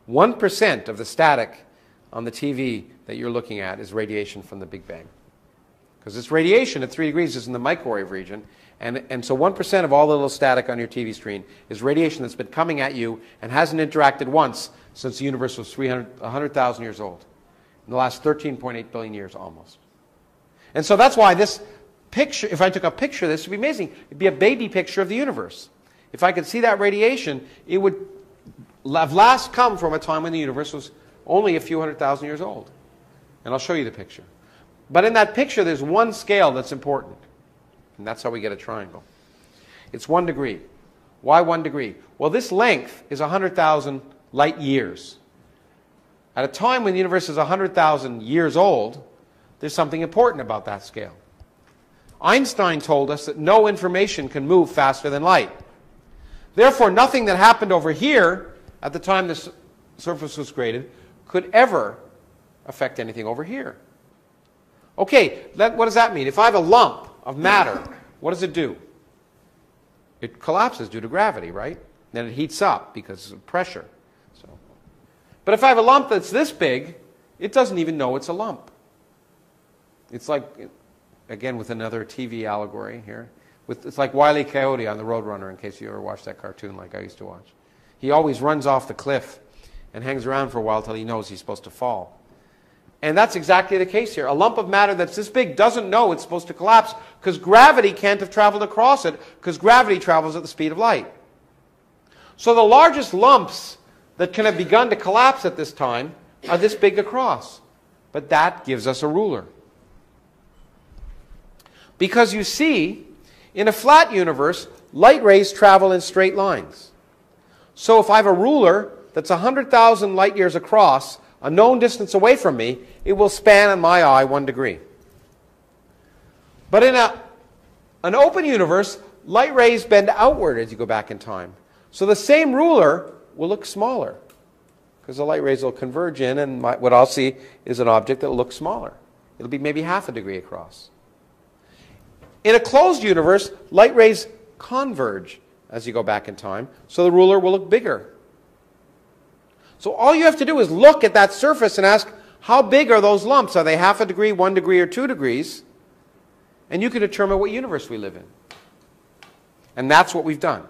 1% of the static on the TV that you're looking at is radiation from the Big Bang. Because this radiation at 3 degrees is in the microwave region. And, and so 1% of all the little static on your TV screen is radiation that's been coming at you and hasn't interacted once since the universe was 100,000 years old. In the last 13.8 billion years almost. And so that's why this picture, if I took a picture of this, would be amazing. It'd be a baby picture of the universe. If I could see that radiation, it would have last come from a time when the universe was only a few hundred thousand years old. And I'll show you the picture. But in that picture, there's one scale that's important. And that's how we get a triangle. It's one degree. Why one degree? Well, this length is 100,000 light years. At a time when the universe is 100,000 years old, there's something important about that scale. Einstein told us that no information can move faster than light. Therefore, nothing that happened over here at the time this surface was created could ever affect anything over here. Okay, that, what does that mean? If I have a lump of matter, what does it do? It collapses due to gravity, right? Then it heats up because of pressure. So. But if I have a lump that's this big, it doesn't even know it's a lump. It's like, again, with another TV allegory here. With, it's like Wile E. Coyote on the Roadrunner, in case you ever watched that cartoon like I used to watch. He always runs off the cliff and hangs around for a while till he knows he's supposed to fall. And that's exactly the case here. A lump of matter that's this big doesn't know it's supposed to collapse because gravity can't have traveled across it because gravity travels at the speed of light. So the largest lumps that can have begun to collapse at this time are this big across. But that gives us a ruler. Because you see, in a flat universe, light rays travel in straight lines. So if I have a ruler that's 100,000 light years across, a known distance away from me, it will span in my eye one degree. But in a, an open universe, light rays bend outward as you go back in time. So the same ruler will look smaller because the light rays will converge in, and my, what I'll see is an object that will look smaller. It'll be maybe half a degree across. In a closed universe, light rays converge as you go back in time, so the ruler will look bigger. So all you have to do is look at that surface and ask, how big are those lumps? Are they half a degree, one degree, or two degrees? And you can determine what universe we live in. And that's what we've done.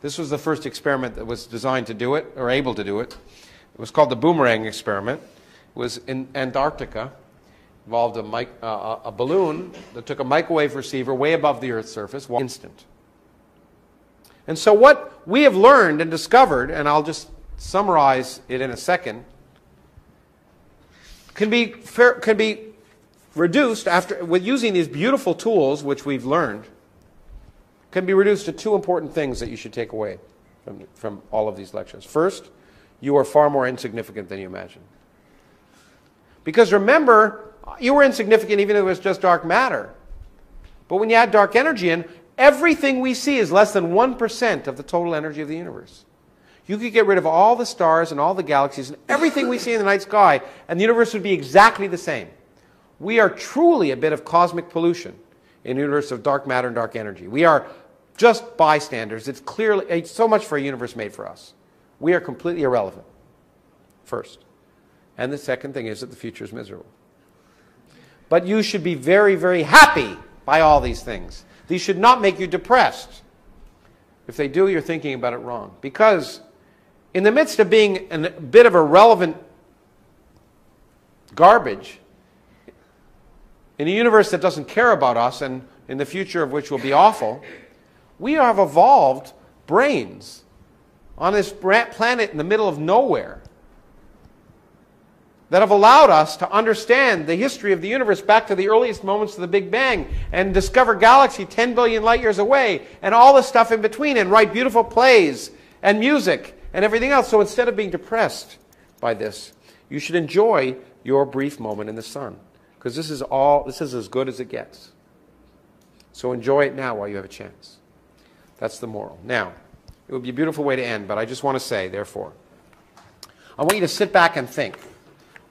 This was the first experiment that was designed to do it, or able to do it. It was called the boomerang experiment. It was in Antarctica. Involved a, mic, uh, a balloon that took a microwave receiver way above the Earth's surface, one instant. And so, what we have learned and discovered, and I'll just summarize it in a second, can be, fair, can be reduced after, with using these beautiful tools which we've learned, can be reduced to two important things that you should take away from, from all of these lectures. First, you are far more insignificant than you imagine. Because remember, you were insignificant even if it was just dark matter. But when you add dark energy in, everything we see is less than 1% of the total energy of the universe. You could get rid of all the stars and all the galaxies and everything we see in the night sky, and the universe would be exactly the same. We are truly a bit of cosmic pollution in a universe of dark matter and dark energy. We are just bystanders. It's clearly it's so much for a universe made for us. We are completely irrelevant. First. And the second thing is that the future is miserable. But you should be very, very happy by all these things. These should not make you depressed. If they do, you're thinking about it wrong. Because in the midst of being a bit of irrelevant garbage, in a universe that doesn't care about us and in the future of which will be awful, we have evolved brains on this planet in the middle of nowhere that have allowed us to understand the history of the universe back to the earliest moments of the Big Bang and discover galaxy 10 billion light years away and all the stuff in between and write beautiful plays and music and everything else. So instead of being depressed by this, you should enjoy your brief moment in the sun because this is all this is as good as it gets. So enjoy it now while you have a chance. That's the moral. Now, it would be a beautiful way to end, but I just want to say, therefore, I want you to sit back and think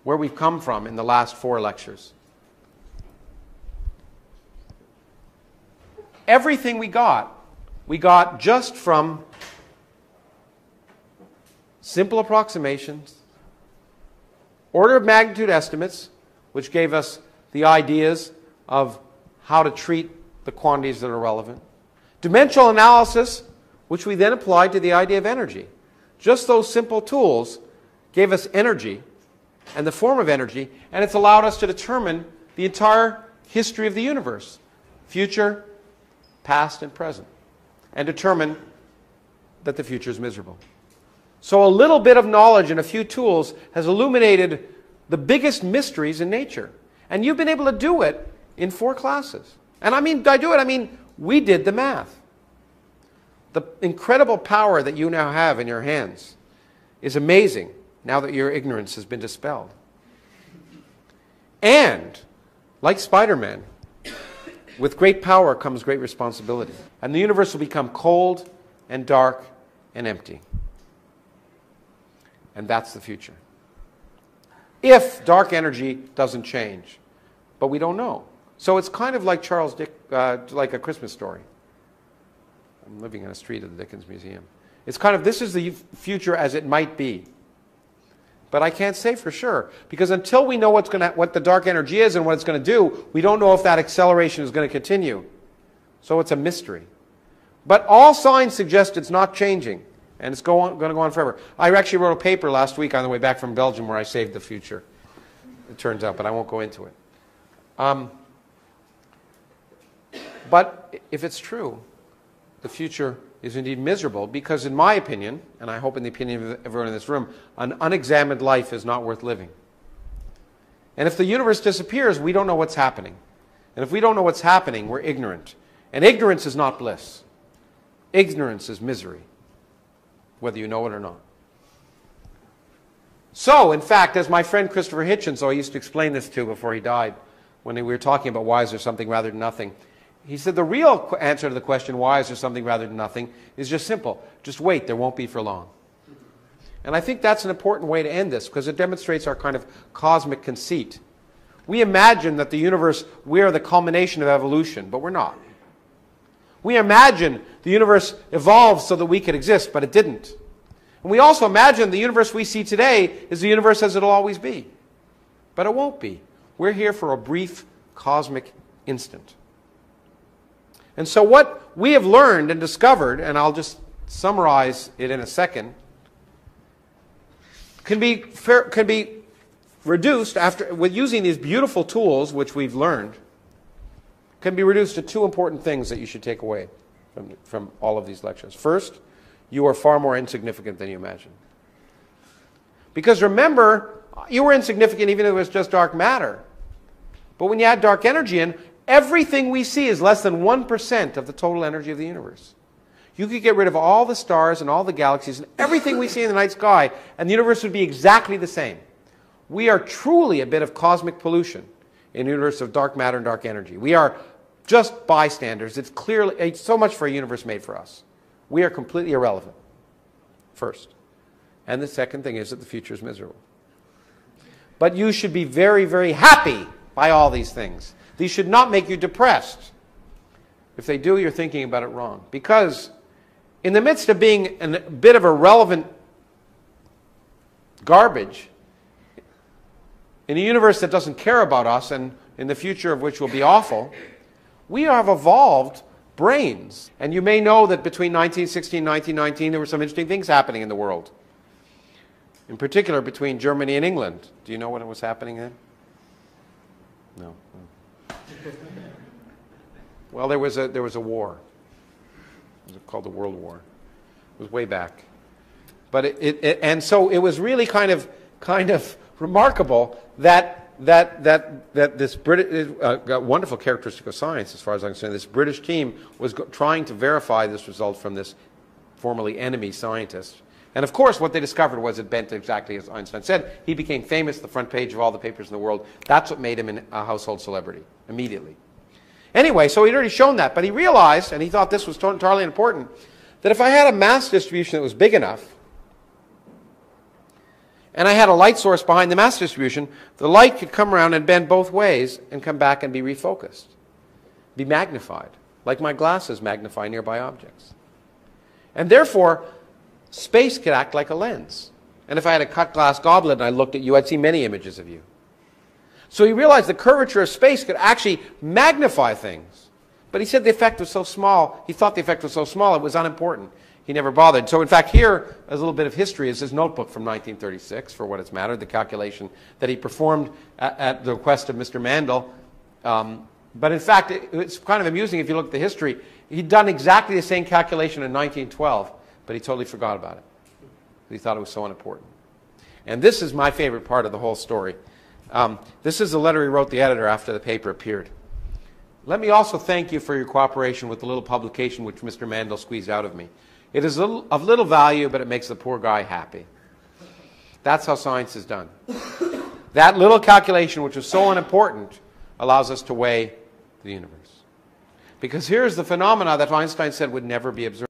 where we've come from in the last four lectures. Everything we got, we got just from simple approximations, order of magnitude estimates, which gave us the ideas of how to treat the quantities that are relevant, dimensional analysis, which we then applied to the idea of energy. Just those simple tools gave us energy and the form of energy, and it's allowed us to determine the entire history of the universe future, past, and present and determine that the future is miserable. So, a little bit of knowledge and a few tools has illuminated the biggest mysteries in nature. And you've been able to do it in four classes. And I mean, I do it, I mean, we did the math. The incredible power that you now have in your hands is amazing now that your ignorance has been dispelled. And, like Spider Man, with great power comes great responsibility. And the universe will become cold and dark and empty. And that's the future. If dark energy doesn't change. But we don't know. So it's kind of like Charles Dick, uh, like a Christmas story. I'm living in a street of the Dickens Museum. It's kind of this is the future as it might be. But I can't say for sure because until we know what's going to, what the dark energy is and what it's going to do, we don't know if that acceleration is going to continue. So it's a mystery. But all signs suggest it's not changing and it's going to go on forever. I actually wrote a paper last week on the way back from Belgium where I saved the future. It turns out, but I won't go into it. Um, but if it's true, the future is indeed miserable because, in my opinion, and I hope in the opinion of everyone in this room, an unexamined life is not worth living. And if the universe disappears, we don't know what's happening. And if we don't know what's happening, we're ignorant. And ignorance is not bliss, ignorance is misery, whether you know it or not. So, in fact, as my friend Christopher Hitchens, who I used to explain this to before he died, when we were talking about why is there something rather than nothing, he said the real answer to the question, why is there something rather than nothing, is just simple. Just wait, there won't be for long. And I think that's an important way to end this because it demonstrates our kind of cosmic conceit. We imagine that the universe, we are the culmination of evolution, but we're not. We imagine the universe evolved so that we could exist, but it didn't. And we also imagine the universe we see today is the universe as it'll always be. But it won't be. We're here for a brief cosmic instant. And so, what we have learned and discovered, and I'll just summarize it in a second, can be, can be reduced after, with using these beautiful tools which we've learned, can be reduced to two important things that you should take away from, from all of these lectures. First, you are far more insignificant than you imagine. Because remember, you were insignificant even if it was just dark matter. But when you add dark energy in, everything we see is less than 1% of the total energy of the universe. You could get rid of all the stars and all the galaxies and everything we see in the night sky, and the universe would be exactly the same. We are truly a bit of cosmic pollution in a universe of dark matter and dark energy. We are just bystanders. It's clearly it's so much for a universe made for us. We are completely irrelevant. First. And the second thing is that the future is miserable. But you should be very, very happy by all these things. These should not make you depressed. If they do, you're thinking about it wrong. Because in the midst of being a bit of irrelevant garbage, in a universe that doesn't care about us and in the future of which will be awful, we have evolved brains. And you may know that between 1916 and 1919, there were some interesting things happening in the world. In particular, between Germany and England. Do you know what was happening then? No. Well, there was a, there was a war. It was called the World War. It was way back. But it, it, it and so it was really kind of, kind of remarkable that that, that, that this British, uh, wonderful characteristic of science, as far as I'm concerned. This British team was go- trying to verify this result from this formerly enemy scientist. And of course, what they discovered was it bent exactly as Einstein said. He became famous, the front page of all the papers in the world. That's what made him a household celebrity immediately. Anyway, so he'd already shown that, but he realized, and he thought this was entirely important, that if I had a mass distribution that was big enough, and I had a light source behind the mass distribution, the light could come around and bend both ways and come back and be refocused, be magnified, like my glasses magnify nearby objects. And therefore, space could act like a lens. And if I had a cut glass goblet and I looked at you, I'd see many images of you. So he realized the curvature of space could actually magnify things. But he said the effect was so small, he thought the effect was so small, it was unimportant he never bothered. So, in fact, here, a little bit of history, is his notebook from 1936, for what it's mattered, the calculation that he performed at, at the request of Mr. Mandl. Um, but in fact, it, it's kind of amusing if you look at the history. He'd done exactly the same calculation in 1912, but he totally forgot about it. He thought it was so unimportant. And this is my favorite part of the whole story. Um, this is the letter he wrote the editor after the paper appeared. Let me also thank you for your cooperation with the little publication which Mr. Mandl squeezed out of me. It is of little value, but it makes the poor guy happy. That's how science is done. That little calculation, which is so unimportant, allows us to weigh the universe. Because here's the phenomena that Einstein said would never be observed.